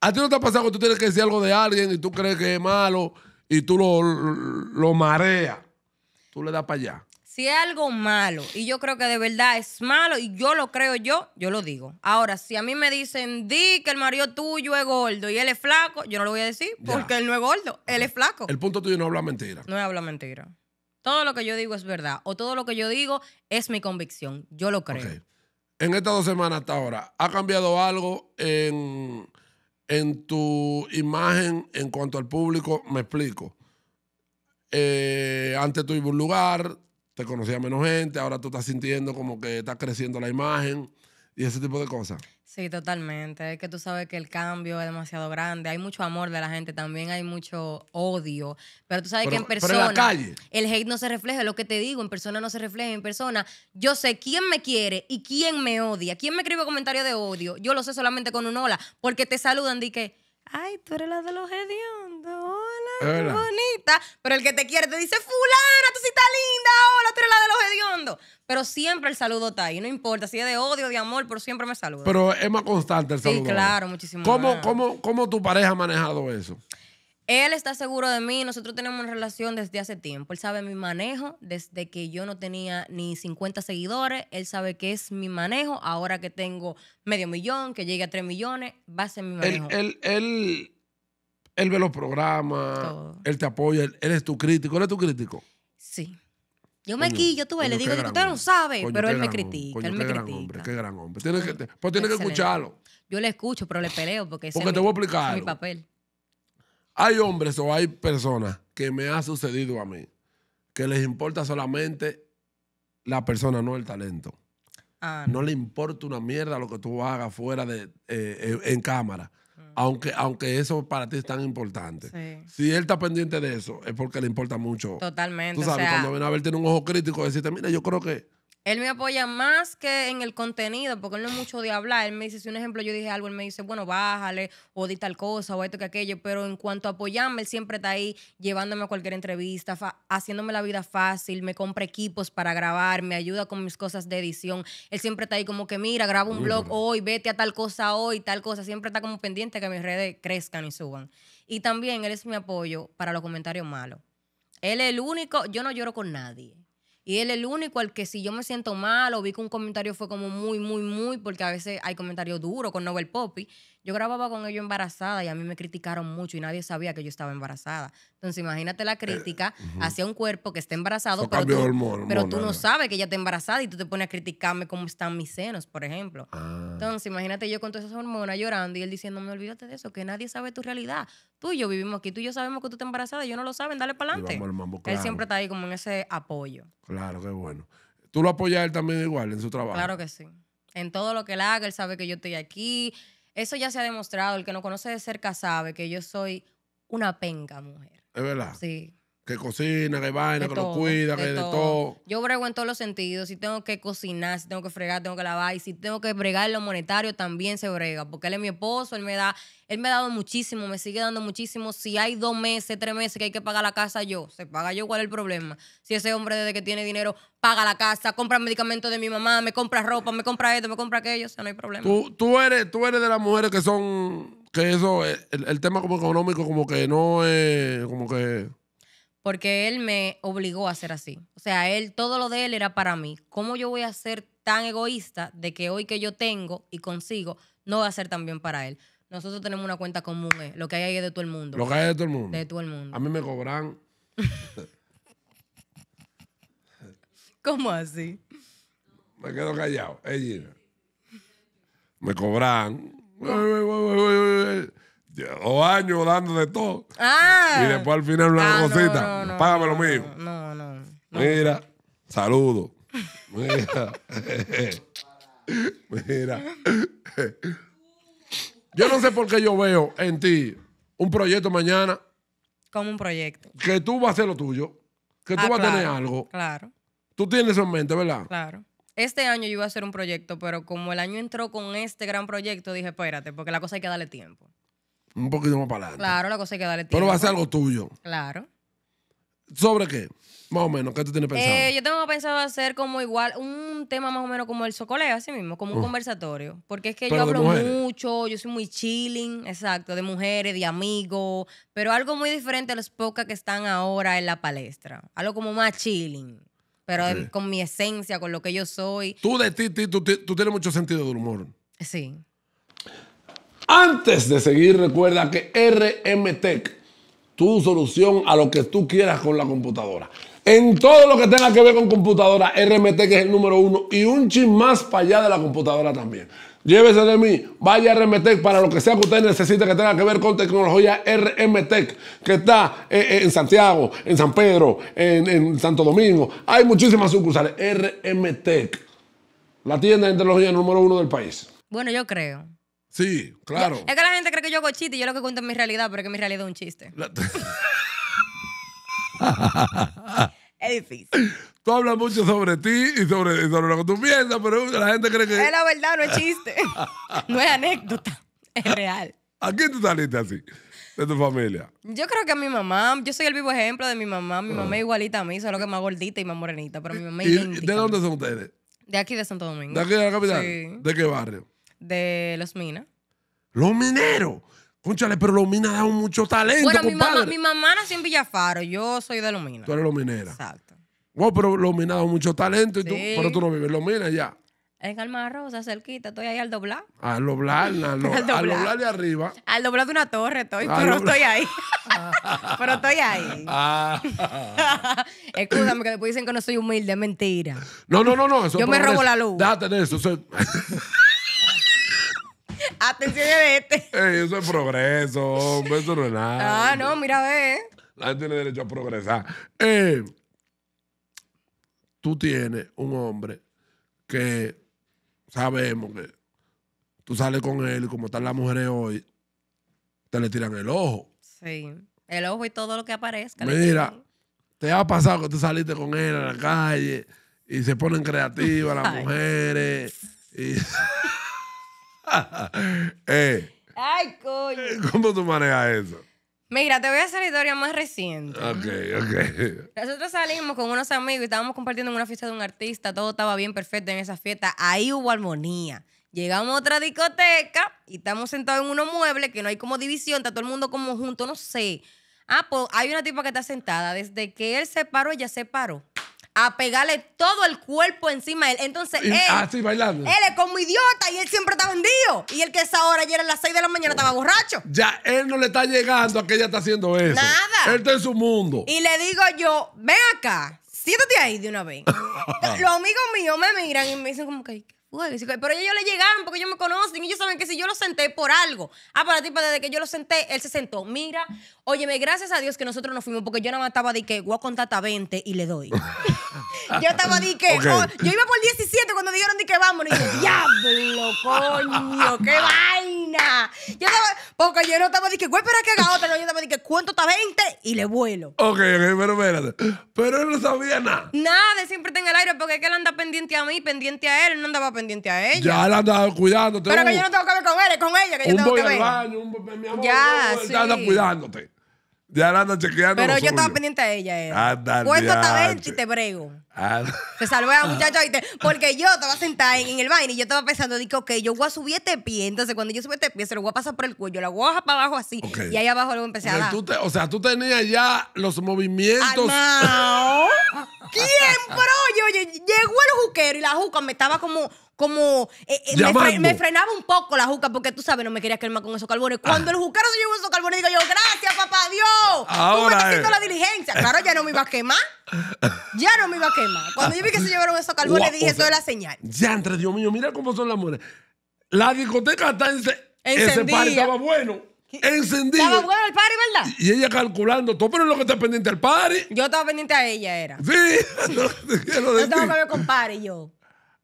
¿A ti no te ha pasado que tú tienes que decir algo de alguien y tú crees que es malo y tú lo, lo mareas? Tú le das para allá. Si es algo malo y yo creo que de verdad es malo y yo lo creo yo, yo lo digo. Ahora, si a mí me dicen, di que el marido tuyo es gordo y él es flaco, yo no lo voy a decir Ya. porque él no es gordo, él es flaco. El punto tuyo no habla mentira. No habla mentira. Todo lo que yo digo es verdad o todo lo que yo digo es mi convicción. Yo lo creo. En estas dos semanas hasta ahora, ¿ha cambiado algo en, en tu imagen en cuanto al público? Me explico. Eh, antes tú ibas un lugar, te conocía menos gente, ahora tú estás sintiendo como que está creciendo la imagen y ese tipo de cosas. Sí, totalmente. Es que tú sabes que el cambio es demasiado grande. Hay mucho amor de la gente, también hay mucho odio. Pero tú sabes Pero- que en pero en persona. la calle. El hate no se refleja, lo que te digo. En persona no se refleja. En persona, yo sé quién me quiere y quién me odia. ¿Quién me escribe comentarios de odio? Yo lo sé solamente con un hola. Porque te saludan, di que. Ay, tú eres la de los hediondos. Qué bonita. Pero el que te quiere te dice, Fulana, tú sí estás linda. Hola, tú eres la de los hediondos. Pero siempre el saludo está ahí. No importa si es de odio, de amor, pero siempre me saluda. Pero es más constante el Sí, saludo. claro, muchísimo ¿Cómo, más. cómo, ¿Cómo tu pareja ha manejado eso? Él está seguro de mí, nosotros tenemos una relación desde hace tiempo. Él sabe mi manejo desde que yo no tenía ni 50 seguidores. Él sabe que es mi manejo. Ahora que tengo medio millón, que llegue a 3 millones, va a ser mi manejo. él, él, él ve los programas, Todo. él te apoya, él, él es tu crítico, él es tu crítico. Sí. Yo me quillo, tú ves, le digo, gran usted no sabe, Coño, pero él me gran critica, Coño, él me qué gran critica. hombre, qué gran hombre. Tienes que, pues tienes que escucharlo. Yo le escucho, pero le peleo porque, ese Porque es te mi- voy a explicar mi papel. Hay hombres o hay personas que me ha sucedido a mí que les importa solamente la persona, no el talento. Ah, No le importa una mierda lo que tú hagas fuera de eh, eh, en cámara. Aunque, aunque eso para ti es tan importante. Sí. Si él está pendiente de eso, es porque le importa mucho. Totalmente. Tú o sabes, sea, cuando viene a ver, tiene un ojo crítico, decirte, mira, yo creo que. Él me apoya más que en el contenido, porque él no es mucho de hablar. Él me dice, si un ejemplo yo dije algo, él me dice, bueno, bájale, o di tal cosa, o esto que aquello. Pero en cuanto a apoyarme, él siempre está ahí llevándome a cualquier entrevista, haciéndome la vida fácil, me compra equipos para grabar, me ayuda con mis cosas de edición. Él siempre está ahí como que, mira, graba un blog hoy, vete a tal cosa hoy, tal cosa. Siempre está como pendiente que mis redes crezcan y suban. Y también él es mi apoyo para los comentarios malos. Él es el único, yo no lloro con nadie. Y él es el único al que si yo me siento mal o vi que un comentario fue como muy, muy, muy, porque a veces hay comentarios duros con Nobel Poppy. Yo grababa con ellos embarazada y a mí me criticaron mucho y nadie sabía que yo estaba embarazada. Entonces imagínate la crítica hacia un cuerpo que está embarazado, Eso pero, tú, hormona, pero tú no sabes que ella está embarazada y tú te pones a criticarme cómo están mis senos, por ejemplo. Ah. Entonces, imagínate yo con todas esas hormonas llorando y él diciéndome, olvídate de eso, que nadie sabe tu realidad. Tú y yo vivimos aquí, tú y yo sabemos que tú estás embarazada, ellos no lo saben, dale para adelante. Él siempre está ahí como en ese apoyo. Claro, qué bueno. ¿Tú lo apoyas a él también igual en su trabajo? Claro que sí. En todo lo que él haga, él sabe que yo estoy aquí. Eso ya se ha demostrado. El que no conoce de cerca sabe que yo soy una penca mujer. Es verdad. Sí. Que cocina, que vaina, de que todo, lo cuida, que de todo. Yo brego en todos los sentidos. Si tengo que cocinar, si tengo que fregar, tengo que lavar. Y si tengo que bregar en lo monetario, también se brega. Porque él es mi esposo, él me da, él me ha dado muchísimo, me sigue dando muchísimo. Si hay dos meses, tres meses que hay que pagar la casa, yo. Se paga yo, ¿cuál es el problema? Si ese hombre desde que tiene dinero paga la casa, compra medicamentos de mi mamá, me compra ropa, me compra esto, me compra aquello, o sea, no hay problema. Tú, tú, eres, tú eres de las mujeres que son. Que eso, eh, el, el tema como económico, como que no es. Como que. Porque él me obligó a ser así. O sea, él, todo lo de él era para mí. ¿Cómo yo voy a ser tan egoísta de que hoy que yo tengo y consigo, no va a ser también para él? Nosotros tenemos una cuenta común, eh, lo que hay ahí es de todo el mundo. Lo que hay de todo el mundo. De todo el mundo. A mí me cobran. ¿Cómo así? Me quedo callado. Eh, Gina. Me cobran. Dos años dando de todo. Ah. Y después al final una Ah, cosita. no, no, Págame lo mío. No, no. Mira, saludo. Mira. Mira. Yo no sé por qué yo veo en ti un proyecto mañana Como un proyecto. que tú vas a hacer lo tuyo, que tú Ah, vas a tener algo. Claro, Tú tienes eso en mente, ¿verdad? claro. Este año yo iba a hacer un proyecto, pero como el año entró con este gran proyecto, dije, espérate, porque la cosa hay que darle tiempo. Un poquito más para adelante. Claro, la cosa hay que darle tiempo. Pero va a ser algo tuyo. Claro. ¿Sobre qué? Más o menos, ¿qué tú tienes pensado? Eh, yo tengo pensado hacer como igual, un tema más o menos como el socoleo, así mismo, como un conversatorio. Porque es que yo Pero hablo mujeres. mucho, yo soy muy chilling, exacto, de mujeres, de amigos, pero algo muy diferente a los podcasts que están ahora en la palestra. Algo como más chilling, pero con mi esencia, con lo que yo soy. Tú de ti, ti, tú, ti- tú tienes mucho sentido del humor. Sí. Antes de seguir, recuerda que RM Tech, tu solución a lo que tú quieras con la computadora. En todo lo que tenga que ver con computadora, RM Tech es el número uno y un chin más para allá de la computadora también. Llévese de mí, vaya a RM Tech para lo que sea que usted necesite que tenga que ver con tecnología RM Tech, que está eh, eh, en Santiago, en San Pedro, en, Santo Domingo. Hay muchísimas sucursales. RM Tech, la tienda de tecnología número uno del país. Bueno, yo creo. Sí, claro. Es que la gente cree que yo hago chiste y yo lo que cuento es mi realidad, pero que mi realidad es un chiste. La- Es difícil. Tú hablas mucho sobre ti y sobre, y sobre lo que tú piensas, pero la gente cree que. Es la verdad, no es chiste. No es anécdota. Es real. ¿A quién tú saliste así? De tu familia. Yo creo que a mi mamá, yo soy el vivo ejemplo de mi mamá. Mi mamá es igualita a mí, solo que más gordita y más morenita, pero mi mamá es ¿Y idéntica. de dónde son ustedes? De aquí de Santo Domingo. ¿De aquí de la capital? Sí. ¿De qué barrio? De Los Minas. Los mineros. Cónchale, pero los minas dan mucho talento, Bueno, mi mamá, mi mamá nació en Villafaro, yo soy de Los Minas. Tú eres los mineras. Exacto. Wow, pero los minas dan mucho talento, y tú, Sí. pero tú no vives en los minas ya. En Alma Rosa, cerquita, estoy ahí al doblar. A doblar, lo- Al doblar. doblar de arriba. Al doblar de una torre estoy, Al pero doblar. estoy ahí. pero estoy ahí. Ah. Escúchame que después dicen que no soy humilde, es mentira. No, no, no, no. Eso Yo me robo la luz. Déjate de eso. Eso es, Atención de este. Ey, eso es progreso, hombre, eso no es nada. Ah, no, mira, ve. La gente tiene derecho a progresar. Eh, tú tienes un hombre que sabemos que tú sales con él y como están las mujeres hoy, te le tiran el ojo. Sí. El ojo y todo lo que aparezca. Mira, te ha pasado que tú saliste con él a la calle y se ponen creativas las mujeres. Y... Eh, Ay, coño. ¿Cómo tú manejas eso? Mira, te voy a hacer la historia más reciente. Ok, ok. Nosotros salimos con unos amigos y estábamos compartiendo en una fiesta de un artista. Todo estaba bien perfecto en esa fiesta. Ahí hubo armonía. Llegamos a otra discoteca y estamos sentados en unos muebles que no hay como división, está todo el mundo como junto, no sé. Ah, pues hay una tipa que está sentada. Desde que él se paró, ella se paró. A pegarle todo el cuerpo encima de él. Entonces, él, ah, sí, bailando. él es como idiota y él siempre está vendido. Y el que es ahora, ayer a las 6 de la mañana, estaba borracho. Ya él no le está llegando a que ella está haciendo eso. Nada. Él está en su mundo. Y le digo yo, ven acá, siéntate ahí de una vez. Los amigos míos me miran y me dicen como que, ¿qué fue? Pero ellos le llegaron porque ellos me conocen y ellos saben que si yo lo senté por algo. Ah, para ti, desde que yo lo senté, él se sentó. Mira, óyeme, gracias a Dios que nosotros nos fuimos porque yo nada más estaba de que voy a contar hasta 20 y le doy. yo estaba de que, oh, yo iba por 17 cuando dijeron de que vamos. Y yo, diablo, coño, qué vaina. Yo estaba, porque yo no estaba de que, güey, espera que haga otra. No, yo estaba de que cuento hasta 20 y le vuelo. Ok, ok, pero espérate. Pero él no sabía nada. Nada, siempre está en el aire porque es que él anda pendiente a mí, pendiente a él, él no andaba pendiente a ella. Ya él andaba cuidándote. Pero que yo no tengo que ver con él, es con ella que yo tengo que ver. baño, un mi amor. Ya, sí. anda cuidándote. Ya él anda chequeando. Pero yo estaba pendiente a ella. Era. Anda al Cuento hasta diache. 20 y te brego. Se salvó a muchacho ¿oíste? porque yo estaba sentada en, en el baño y yo estaba pensando, dije, ok, yo voy a subir este pie. Entonces, cuando yo subí este pie, se lo voy a pasar por el cuello, la voy a bajar para abajo así. Y ahí abajo luego empecé a Pero dar. tú te- o sea, tú tenías ya los movimientos. ¿Quién? Pero oye, oye, llegó el juquero y la juca me estaba como, como, eh, eh, me, fre- me frenaba un poco la juca porque tú sabes, no me quería quemar con esos carbones. Cuando el juquero se llevó esos carbones, digo yo, gracias, papá Dios. tú me Ahora estás haciendo es. la diligencia. Claro, ya no me iba a quemar. Ya no me iba a quemar. Cuando yo vi que se llevaron esos carbones, dije, eso sea, es la señal. Ya, entre Dios mío, mira cómo son las mujeres. La discoteca está ence- ese party estaba bueno. Encendido. Estaba bueno el party, ¿verdad? Y ella calculando todo, pero es lo que está pendiente al party. Yo estaba pendiente a ella, era. Sí, decir. tengo que ver con party, yo.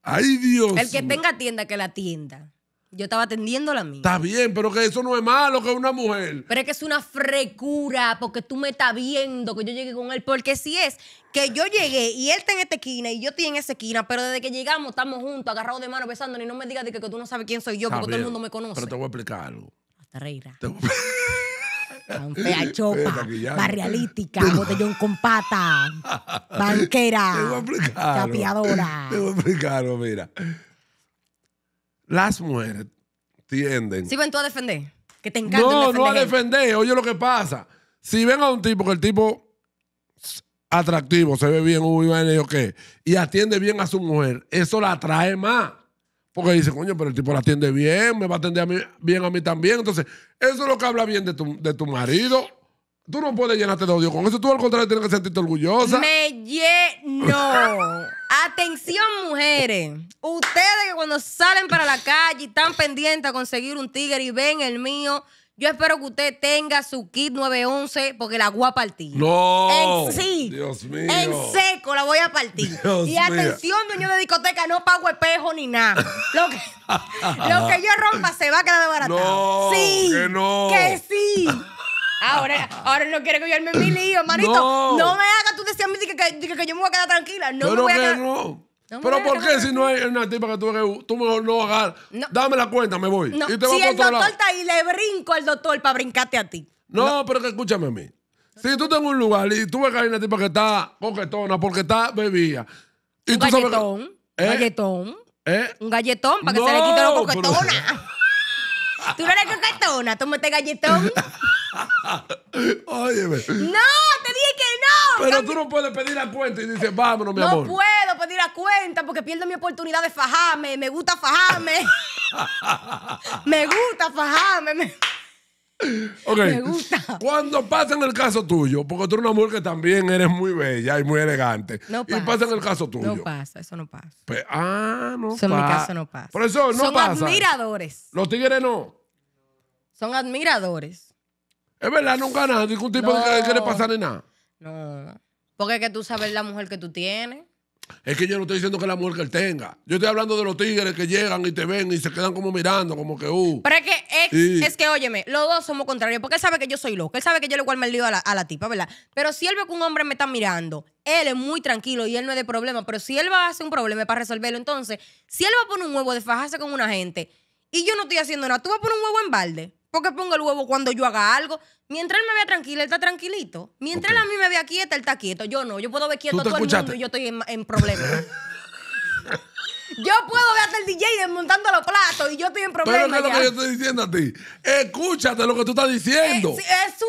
Ay, Dios. El que tenga tienda, que la tienda. Yo estaba atendiendo la mía. Está bien, pero que eso no es malo, que es una mujer. Pero es que es una frecura, porque tú me estás viendo que yo llegué con él. Porque si es que yo llegué y él está en esta esquina y yo estoy en esa esquina, pero desde que llegamos estamos juntos, agarrados de mano, besándonos y no me digas de que, que tú no sabes quién soy yo, Está porque todo el bien, mundo me conoce. Pero te voy a explicar algo. Hasta reirá. Te voy- Tan fea chopa, barrialítica, botellón con pata, banquera, chapeadora. Te voy a explicar, algo, mira. Las mujeres tienden. ¿Sí ven tú a defender? Que te encanta no, no a defender gente. Oye lo que pasa. Si ven a un tipo que el tipo atractivo, se ve bien, uy, y qué, y atiende bien a su mujer, eso la atrae más. Porque dice, coño, pero el tipo la atiende bien, me va a atender bien a mí también. Entonces, eso es lo que habla bien de tu, de tu marido. Tú no puedes llenarte de odio con eso. Tú, al contrario, tienes que sentirte orgullosa. Me lleno. Atención, mujeres. Ustedes que cuando salen para la calle y están pendientes a conseguir un tigre y ven el mío, yo espero que usted tenga su kit 911 porque la voy a partir. No. En, sí. Dios mío. En seco la voy a partir. Dios y mío. atención, dueño de discoteca, no pago espejo ni nada. Lo que, lo que yo rompa se va a quedar desbaratado. No, sí. que no. Que sí. Ahora, ahora no quiere que yo arme mi lío, manito. No. No, me hagas tú decir a mí que, que, que yo me voy a quedar tranquila. No me pero voy a que quedar. no. No pero ¿por qué si no hay una tipa que tú ves, tú mejor no agarras? No. Dame la cuenta, me voy. No, y te vas si el doctor lado. está ahí, le brinco al doctor para brincarte a ti. No, pero que escúchame a mí. Si tú estás en un lugar y tú ves que hay una tipa que está coquetona porque está bebida. Y Un tú sabes que- galletón. Un ¿Eh? galletón. ¿Eh? Un galletón para que se le quite lo pero- coquetona. Tú no eres coquetona, tú metes galletón. Óyeme. No, te dije que no. Pero tú no puedes pedir la cuenta y dices, vámonos, mi no amor. puedo pedir la cuenta porque pierdo mi oportunidad de fajarme. Me gusta fajarme. me gusta fajarme. me- Ok. Me gusta. Cuando pasa en el caso tuyo, porque tú eres una mujer que también eres muy bella y muy elegante. No y pasa. pasa en el caso tuyo. No pasa, eso no pasa. Pues, ah, no Eso en mi pasa. caso no pasa. Por eso no Son pasa. admiradores. Los tigres no. Son admiradores. Es verdad, nunca nada. Ningún tipo No. que quiere pasar ni nada. No. Porque es que tú sabes la mujer que tú tienes. Es que yo no estoy diciendo que la mujer que él tenga. Yo estoy hablando de los tigres que llegan y te ven y se quedan como mirando, como que, uh. Pero es que, es, que, óyeme, los dos somos contrarios. Porque él sabe que yo soy loca. Él sabe que yo le igual me lío a la, a la tipa, ¿verdad? Pero si él ve que un hombre me está mirando, él es muy tranquilo y él no es de problema. Pero si él va a hacer un problema para resolverlo, entonces, si él va a poner un huevo de fajarse con una gente y yo no estoy haciendo nada, tú vas a poner un huevo en balde. Porque pongo el huevo cuando yo haga algo. Mientras él me vea tranquilo, él está tranquilito. Mientras él a mí me vea quieta, él está quieto. Yo no, yo puedo ver quieto ¿Tú a te todo el mundo y yo estoy en, en problemas. yo puedo ver hasta el DJ desmontando los platos y yo estoy en Pero problemas. ¿qué es lo que yo estoy diciendo a ti? Escúchate lo que tú estás diciendo. Eh, sí, eso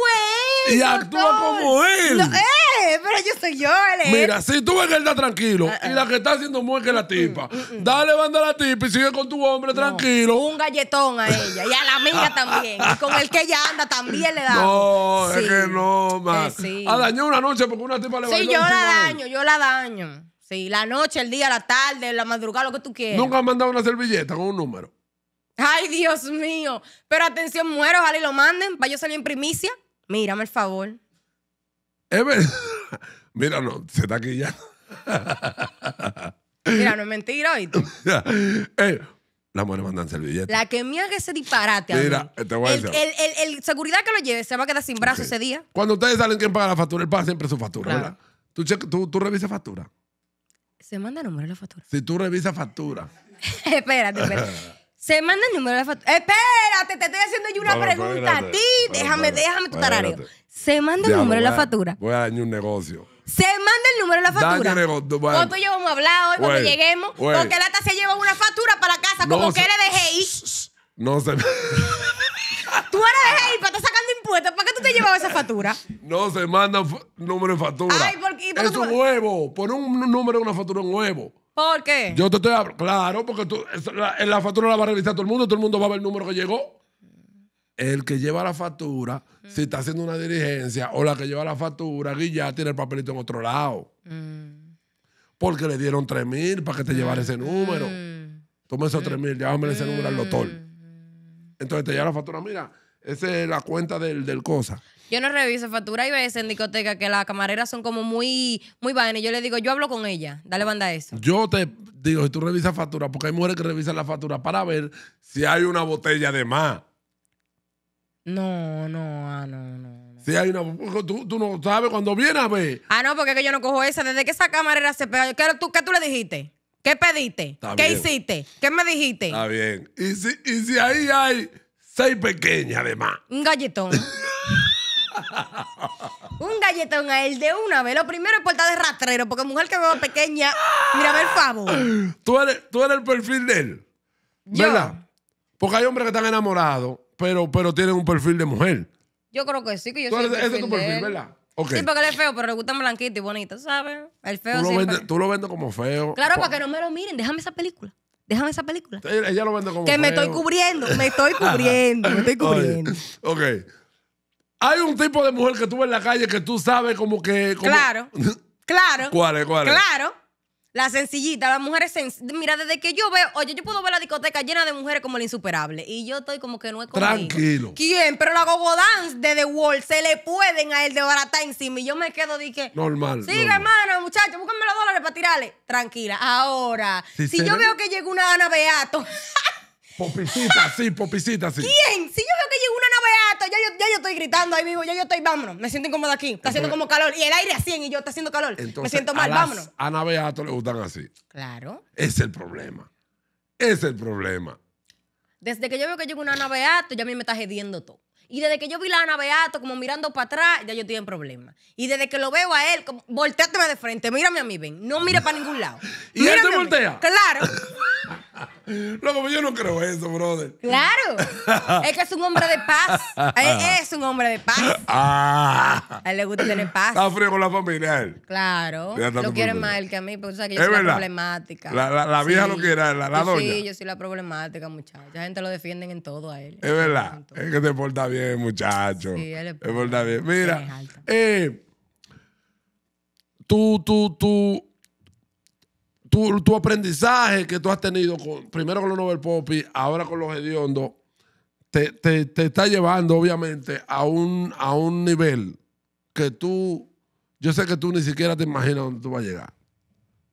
es. Y actúa como él. No, eh, pero yo soy yo, él es. Mira, si tú ves que él está tranquilo Ah, y la que está haciendo mueca es la tipa, dale banda a la tipa y sigue con tu hombre tranquilo. Un galletón a ella y a la amiga también. Y con el que ella anda también le damos. No, es Sí. que no, más. Que sí. A dañar una noche porque una tipa le Sí, bailó yo la daño, yo la daño. Sí, la noche, el día, la tarde, la madrugada, lo que tú quieras. Nunca han mandado una servilleta con un número. Ay, Dios mío. Pero atención, muero, ojalá y lo manden para yo salir en primicia. Mírame el favor. Es verdad. Mira, no, se está aquí ya. Mira, no es mentira, ¿oíste? Eh, las mujeres mandan servilletas. La que me haga ese disparate. a Mira, te voy a el, decir. el, el- el seguridad que lo lleve se va a quedar sin brazo ese día. Cuando ustedes salen, ¿quién paga la factura? Él paga siempre su factura, Claro. ¿verdad? ¿Tú, tú, tú revisas factura. Se manda el número de la factura. Si tú revisas factura. espérate, espérate. Se manda el número de la factura. Espérate, te estoy haciendo yo una Bueno, pregunta a espérate. ti. Bueno, déjame, déjame tu tarareo. Se manda el número de la a- factura. Voy a dañar un negocio. Se manda el número de la factura. Negocio. O tú y yo vamos a hablar hoy cuando lleguemos. Porque la se lleva una factura para la casa, No como se- que eres de GEI. No se, Tú eres de GEI para impuestos. ¿Para qué tú te llevabas esa factura? no se manda número de factura. Ay, ¿por qué? ¿Por qué Es tú- un huevo. Pon un número en una factura en huevo. ¿Por qué? Yo te estoy hablando. Claro, porque tú, la, la factura la va a revisar todo el mundo. Todo el mundo va a ver el número que llegó. El que lleva la factura, si está haciendo una diligencia, o la que lleva la factura, ya tiene el papelito en otro lado. Porque le dieron 3 mil para que te llevara ese número. Toma esos 3 mil, llévame ese número al doctor. Entonces te lleva la factura. Mira, esa es la cuenta del, del cosa. Yo no reviso factura. Hay veces en discoteca que las camareras son como muy, muy vainas. Y yo le digo, yo hablo con ella. Dale banda a eso. Yo te digo, si tú revisas factura, porque hay mujeres que revisan la factura para ver si hay una botella de más. No, no, ah, no, no. no. Si hay una. Tú, tú no sabes cuando viene a ver. Ah, no, porque es que yo no cojo esa. Desde que esa camarera se pega. ¿Qué tú, qué tú le dijiste? ¿Qué pediste? Está ¿Qué bien. hiciste? ¿Qué me dijiste? Está bien. Y si, y si ahí hay seis pequeñas de más. Un galletón. un galletón a él de una vez. Lo primero es portar de rastrero, porque mujer que veo pequeña, mira, ver favor. Tú eres, tú eres el perfil de él. Yo. ¿Verdad? Porque hay hombres que están enamorados, pero, pero tienen un perfil de mujer. Yo creo que sí, que yo soy eres- el ese es tu de perfil, él. ¿verdad? Sí, porque él es feo, pero le gustan blanquito y bonito, ¿sabes? El feo Tú lo, siempre. vendes, tú lo vendes como feo. Claro, Po- para que no me lo miren. Déjame esa película. Déjame esa película. Ella ella lo vende como Que me estoy cubriendo, me estoy cubriendo, me estoy cubriendo. Oye, ok. Hay un tipo de mujer que tú ves en la calle que tú sabes como que... como- Claro. Claro. ¿Cuál es? ¿Cuál es? Claro. La sencillita, las mujeres sencillas. Mira, desde que yo veo, oye, yo puedo ver la discoteca llena de mujeres como la insuperable. Y yo estoy como que no es conmigo. Tranquilo. ¿Quién? Pero la gogo dance de The Wall se le pueden a él de barata encima. Y yo me quedo de que. Normal. Sigue, normal. hermano, muchachos, búsquenme los dólares para tirarle. Tranquila. Ahora, Si yo ve- veo que llegó una Ana Beato. Popicita, sí, popicita, sí. ¿Quién? Si yo veo que llegó una Beato, ya yo, ya yo estoy gritando ahí mismo, ya yo estoy, vámonos. Me siento incómoda aquí. Está haciendo como calor. Y el aire a 100 y yo, está haciendo calor. Entonces, me siento a mal, las vámonos. Ana Beato le gustan así. Claro. Es el problema. Es el problema. Desde que yo veo que llegó una Ana Beato, ya a mí me está gediendo todo. Y desde que yo vi la Ana Beato como mirando para atrás, ya yo estoy en problema. Y desde que lo veo a él, como, volteáteme de frente, mírame a mí, ven. No mire para ningún lado. ¿Y él te a voltea? Claro, Loco, yo no creo eso, brother. claro. es que es un hombre de paz. Es un hombre de paz. Ah. A él le gusta tener paz. Está frío con la familia él. Claro. Lo quiere más él que a mí, porque tú sabes que yo Es soy la verdad. problemática. La- la- la vieja lo quiere, la- la Yo doña. Sí, yo soy la problemática, muchacha. La gente lo defienden en todo a él. Es verdad. Es que te porta bien, muchacho. Sí, él es- Te porta bien. Mira, eh, tú, tú, tú, tu, tu aprendizaje que tú has tenido con, primero con los Nobel Poppy, ahora con los hediondos, te, te, te está llevando, obviamente, a un, a un nivel que tú, yo sé que tú ni siquiera te imaginas dónde tú vas a llegar.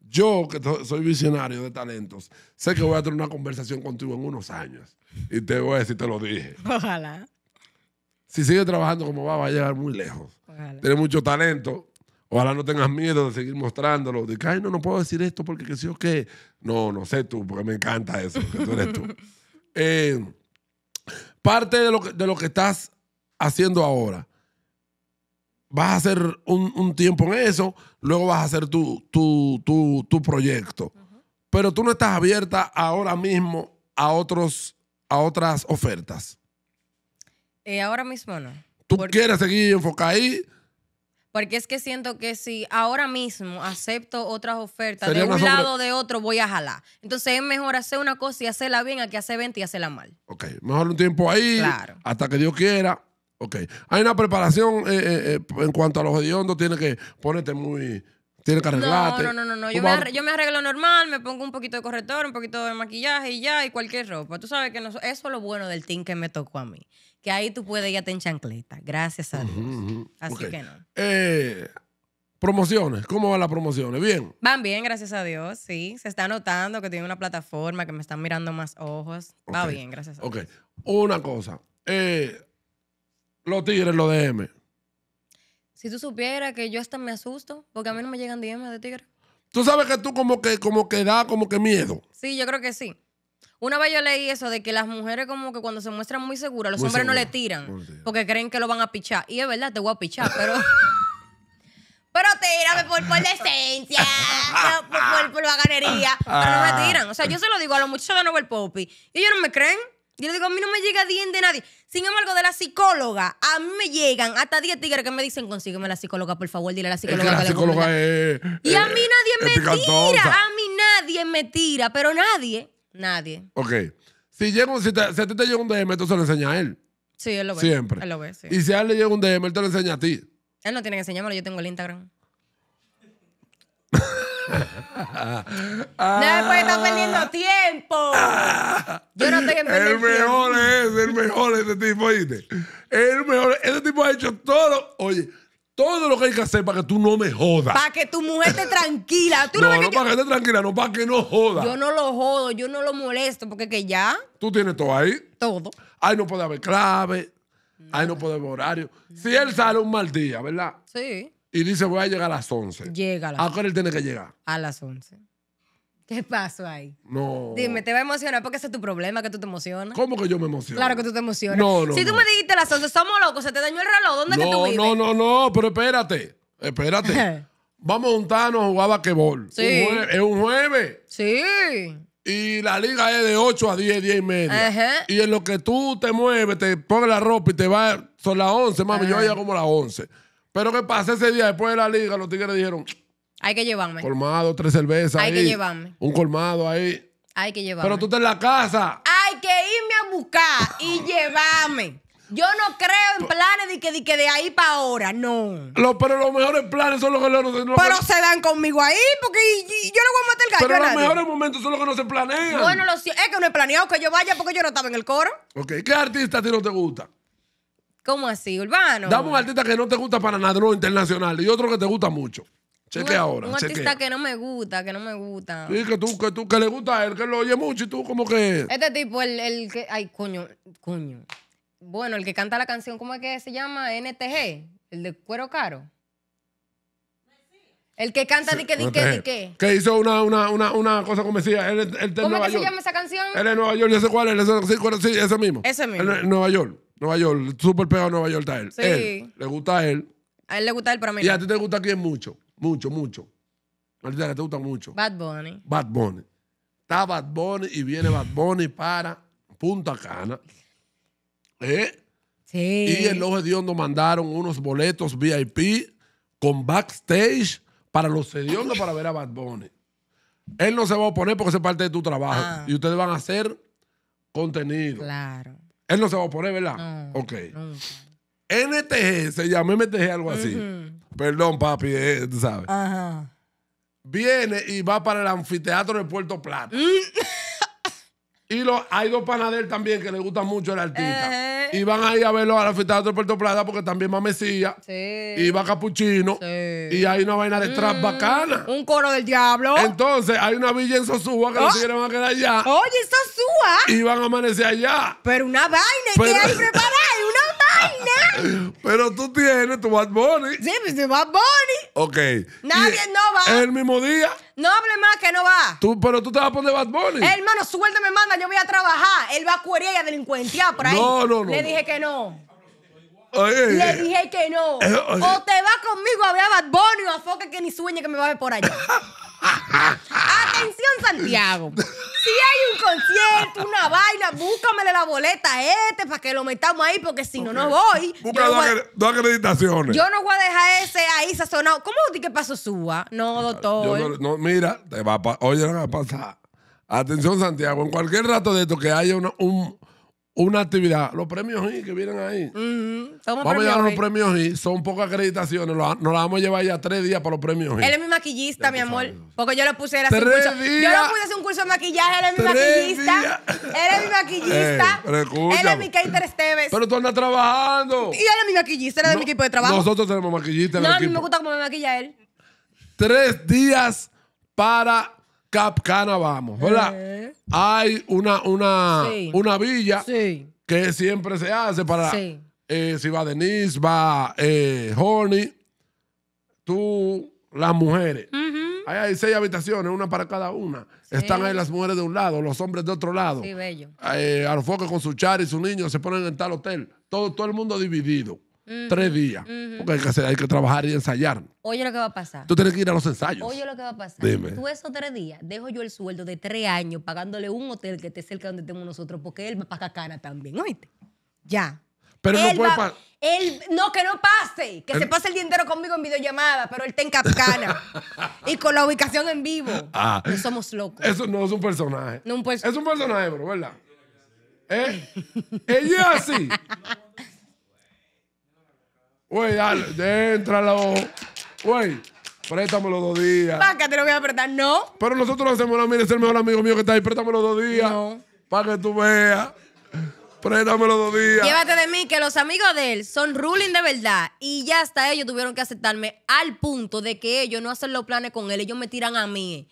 Yo, que soy visionario de talentos, sé que voy a tener una conversación contigo en unos años. Y te voy a decir, te lo dije. Ojalá. Si sigues trabajando como va, va a llegar muy lejos. Ojalá. Tienes mucho talento. Ojalá no tengas miedo de seguir mostrándolo. De que, ay, no, no puedo decir esto porque que sí o qué. No, no sé tú, porque me encanta eso, que tú eres tú. Eh, parte de lo, que, de lo que estás haciendo ahora, vas a hacer un, un tiempo en eso, luego vas a hacer tu, tu, tu, tu proyecto. Pero tú no estás abierta ahora mismo a, otros, a otras ofertas. Eh, ahora mismo no. Tú Porque- quieres seguir enfocada ahí, Porque es que siento que si ahora mismo acepto otras ofertas Sería de un lado o de otro, voy a jalar. Entonces es mejor hacer una cosa y hacerla bien a que hacer 20 y hacerla mal. Ok, mejor un tiempo ahí, Claro. hasta que Dios quiera. Ok, hay una preparación eh, eh, eh, en cuanto a los hediondos, tienes que ponerte muy, tienes que arreglarte. no, no, no, no. Yo me, vas- arre- yo me arreglo normal, me pongo un poquito de corrector, un poquito de maquillaje y ya, y cualquier ropa. Tú sabes que no- eso es lo bueno del team que me tocó a mí. Que ahí tú puedes irte en chancleta. Gracias a Dios. Así que no. Eh, promociones, ¿cómo van las promociones? Bien. Van bien, gracias a Dios, sí. Se está notando que tiene una plataforma, que me están mirando más ojos. Va bien, gracias a Dios. Ok, una cosa. eh, los tigres, los DM. Si tú supieras que yo hasta me asusto, porque a mí no me llegan DM de tigre. Tú sabes que tú como que, como que da como que miedo. Sí, yo creo que sí. Una vez yo leí eso de que las mujeres como que cuando se muestran muy seguras, los Muy hombres no le tiran porque creen que lo van a pichar. Y es verdad, te voy a pichar, pero... pero tírame por, por decencia, por, por, por, baganería. Pero no Ah. me tiran. O sea, yo se lo digo a los muchachos de Nobel Poppy y ellos no me creen. Yo les digo, a mí no me llega 10 de nadie. Sin embargo, de la psicóloga, a mí me llegan hasta 10 tigres que me dicen, consígueme la psicóloga, por favor, dile a la Es que psicóloga la que le psicóloga ponga". es. Y a eh, mí nadie es me picantosa. tira. A mí nadie me tira. Pero nadie, nadie. Ok. Si, llega, un- si, te- si a ti te llega un DM, tú se lo enseñas a él. Sí, él lo ve. Siempre. Él lo ve, sí. Y si a él le llega un DM, él te lo enseña a ti. Él no tiene que enseñármelo, yo tengo el Instagram. No después está perdiendo tiempo. Yo no estoy en perder El mejor es, el mejor es ese tipo, ¿oíste? El mejor. Ese tipo ha hecho todo. Oye, todo lo que hay que hacer para que tú no me jodas. Para que tu mujer esté tranquila. Tú no, No, ves no que para que estés tranquila, no para que no jodas. yo no lo jodo, yo no lo molesto, porque que ya, Tú tienes todo ahí. todo. Ahí no puede haber clave. Ahí no puede haber horario. Si él sale un mal día, ¿verdad? Sí. Y dice, voy a llegar a las 11. Llega a las, ¿A qué él tiene que llegar? a las 11. ¿Qué pasó ahí? No. Dime, ¿te va a emocionar? Porque ese es tu problema, que tú te emocionas. ¿Cómo que yo me emociono? Claro que tú te emocionas. No, no, si tú no. me dijiste a las 11, somos locos, se te dañó el reloj, ¿dónde es que tú No, vives? no, no, no, pero espérate. Espérate. Vamos a juntarnos a jugar basquetbol. Sí. Un es un jueves. Sí. Y la liga es de 8 a 10, 10 y media. Ajá. Y en lo que tú te mueves, te pones la ropa y te vas, son las 11, mami, yo ya como las 11. Pero ¿qué pasa? Ese día después de la liga, los tigres dijeron, Hay que llevarme. colmado, tres cervezas Hay ahí. que llevarme. Un colmado ahí. Hay que llevarme. Pero tú estás en la casa. Hay que irme a buscar y llevarme. Yo no creo en planes de que de, que de ahí para ahora, no. Lo- pero los mejores planes son los que no, los Pero se dan conmigo ahí porque y- y yo le voy a matar el gallo pero a los nadie. mejores momentos son los que no se planean. Bueno, lo, es que no he planeado que yo vaya porque yo no estaba en el coro. Ok, ¿Qué artista a ti no te gusta? ¿Cómo así, Urbano? Dame un artista que no te gusta para nada, no internacional, y otro que te gusta mucho. Cheque Un- ahora. Un artista que no me gusta, que no me gusta. Sí, que tú, que tú, que le gusta a él, que lo oye mucho y tú como que. Este tipo, el, el que. Ay, coño, coño. Bueno, el que canta la canción, ¿cómo es que se llama? NTG, el de cuero caro. El que canta di que, di que, di que. Que hizo una, una, una, una cosa como decía, él, él en ¿Cómo es Nueva que se llama esa canción? Él es de Nueva York, yo sé cuál es, ese, sí, cuál es, sí, ese mismo. Ese mismo. Él es Nueva York, Nueva York, súper pegado a Nueva York está él. Sí. Él, le gusta a él. A él le gusta él, pero a mí Y no. a ti te gusta quién mucho, mucho, mucho. Un artista que te gusta mucho. Bad Bunny. Bad Bunny. Está Bad Bunny y viene Bad Bunny para Punta Cana. ¿Eh? Sí. Y en Los Hediondos mandaron unos boletos VIP con backstage para los Hediondos para ver a Bad Bunny. Él no se va a oponer porque es parte de tu trabajo. Ah. Y ustedes van a hacer contenido. Claro. Él no se va a oponer, ¿verdad? No. Ok. nunca. NTG, se llama MTG, algo así. Perdón, papi, eh, tú sabes. Ajá. Viene y va para el anfiteatro de Puerto Plata. Y lo, hay dos panaderos también que le gusta mucho el artista. Y van a ir a verlo al anfiteatro de Puerto Plata porque también va Mesía. Sí. Y va Capuchino. Sí. Y hay una vaina de trap bacana. Un coro del diablo. Entonces, hay una villa en Sosúa que Oh. los tigres van a quedar allá. Oye, eso sua. Y van a amanecer allá. Pero una vaina Pero- que hay preparada. Una Pero tú tienes tu Bad Bunny. Sí, pues se va Bunny. Ok. Nadie Y no va. El mismo día. No hable más que no va. Tú, pero tú te vas a poner Bad Bunny. Hermano, suelta me manda, yo voy a trabajar. Él va a cuerear y a delincuenciar por ahí. No, no, no, Le dije que no. Oye, Le dije que no. Eh, oye. O te vas conmigo a ver a Bad Bunny o a Foca que ni sueñe que me va a ver por allá. Atención, Santiago. Si hay un concierto, una vaina, búscamele la boleta a este para que lo metamos ahí, porque si no, no voy. Busca no dos, dos acreditaciones. yo no voy a dejar ese ahí sazonado. ¿Cómo di que pasó suba? No, doctor. Yo no, no, mira, te va a oye, que va a pasar. Atención, Santiago, en cualquier rato de esto que haya una, un- una actividad, los premios I que vienen ahí. Vamos a llevar los premios I, son pocas acreditaciones, nos las vamos a llevar ya tres días para los premios I. Él es mi maquillista, mi amor. Porque yo le puse a hacer un Tres curso. Yo le puse hacer un curso de maquillaje, él es mi maquillista. Él es mi maquillista. Ey, él es mi Keiter Esteves. Pero tú andas trabajando. y él es mi maquillista, él es de mi equipo de trabajo. Nosotros tenemos maquillistas en no, el a mí me gusta cómo me maquilla él. Tres días para Capcana vamos, ¿verdad? Eh. Hay una, una, Sí. una villa Sí. que siempre se hace para Sí. eh, si va Denise, va eh, Honey, tú, las mujeres. Ahí hay seis habitaciones, una para cada una. Están ahí las mujeres de un lado, los hombres de otro lado. Sí, bello. Eh, con su char y su niño se ponen en tal hotel. Todo, todo el mundo dividido. Tres días. Porque hay que, hacer- hay que trabajar y ensayar. Oye lo que va a pasar. Tú tienes que ir a los ensayos. Oye lo que va a pasar. Dime. Tú esos tres días, dejo yo el sueldo de tres años pagándole un hotel que esté cerca donde estemos nosotros, porque él va para Cacana también, ¿oíste? Ya. Pero no Él puede va- él- no, que no pase. Que se pase el día entero conmigo en videollamada, pero él está en Capcana. y con la ubicación en vivo. Ah. No somos locos. Eso no es un personaje. No, un perso- Es un personaje, bro, ¿verdad? ¿Eh? Ella es así. Güey, dale, déntralo. Güey, préstamelo dos días. Pa, que te lo voy a apretar. No. Pero nosotros lo hacemos, no, mire, es el mejor amigo mío que está ahí, préstamelo dos días. No. Para que tú veas. Préstame los dos días. Llévate de mí que los amigos de él son ruling de verdad y ya hasta ellos tuvieron que aceptarme al punto de que ellos no hacen los planes con él, ellos me tiran a mí.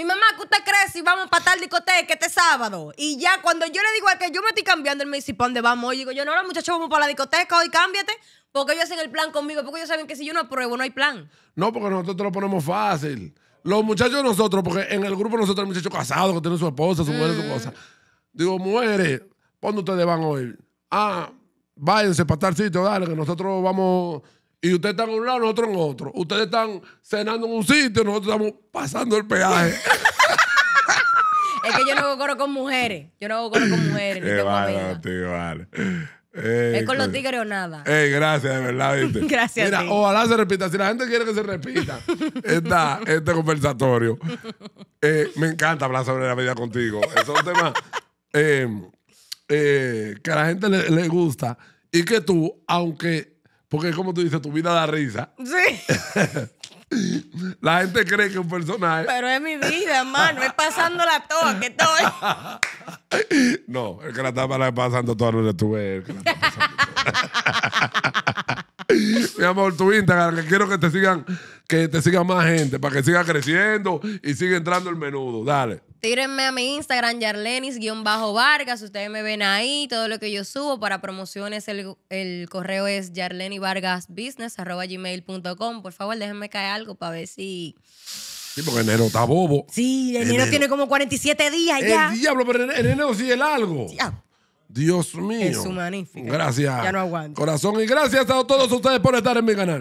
Mi mamá, ¿qué usted cree si vamos para tal discoteca este sábado? Y ya cuando yo le digo a que yo me estoy cambiando, él me dice, ¿para dónde vamos? Y digo, yo no, los muchachos vamos para la discoteca, hoy cámbiate. Porque ellos hacen el plan conmigo, porque ellos saben que si yo no apruebo, no hay plan. No, porque nosotros te lo ponemos fácil. Los muchachos de nosotros, porque en el grupo nosotros hay muchachos casados que tienen su esposa, su mujer, su cosa. Digo, mujeres, ¿para dónde ustedes van hoy? Ah, váyanse para tal sitio, dale, que nosotros vamos. Y ustedes están en un lado, nosotros en otro. Ustedes están cenando en un sitio, nosotros estamos pasando el peaje. Es que yo no hago coro con mujeres. Yo no hago coro con mujeres. Qué amigas. tío, vale. Ey, Es con los tigres o nada. Ey, gracias, de verdad. ¿viste? Gracias Mira, ojalá se repita. Si la gente quiere que se repita esta, este conversatorio, eh, me encanta hablar sobre la vida contigo. Es un tema eh, eh, que a la gente le, le gusta y que tú, aunque, porque como tú dices, tu vida da risa, Sí, la gente cree que un personaje. pero es mi vida, hermano. Es pasando la toa que estoy. No, el que la está pasando todo no eres tú, es el que la está pasando. Mi amor, tu Instagram, que quiero que te sigan, que te sigan más gente, para que siga creciendo y siga entrando el menudo. Dale. Tírenme a mi Instagram, yarlenis-vargas. Ustedes me ven ahí, todo lo que yo subo para promociones. El, el correo es yarlenivargasbusiness.gmail.com. Por favor, déjenme caer algo para ver si. Sí, porque enero está bobo. Sí, el Enero. enero tiene como 47 días ya. El diablo, pero en en enero sí es algo. Ya. Dios mío. Es su magnífica. Gracias. Ya no aguanto. Corazón y gracias a todos ustedes por estar en mi canal.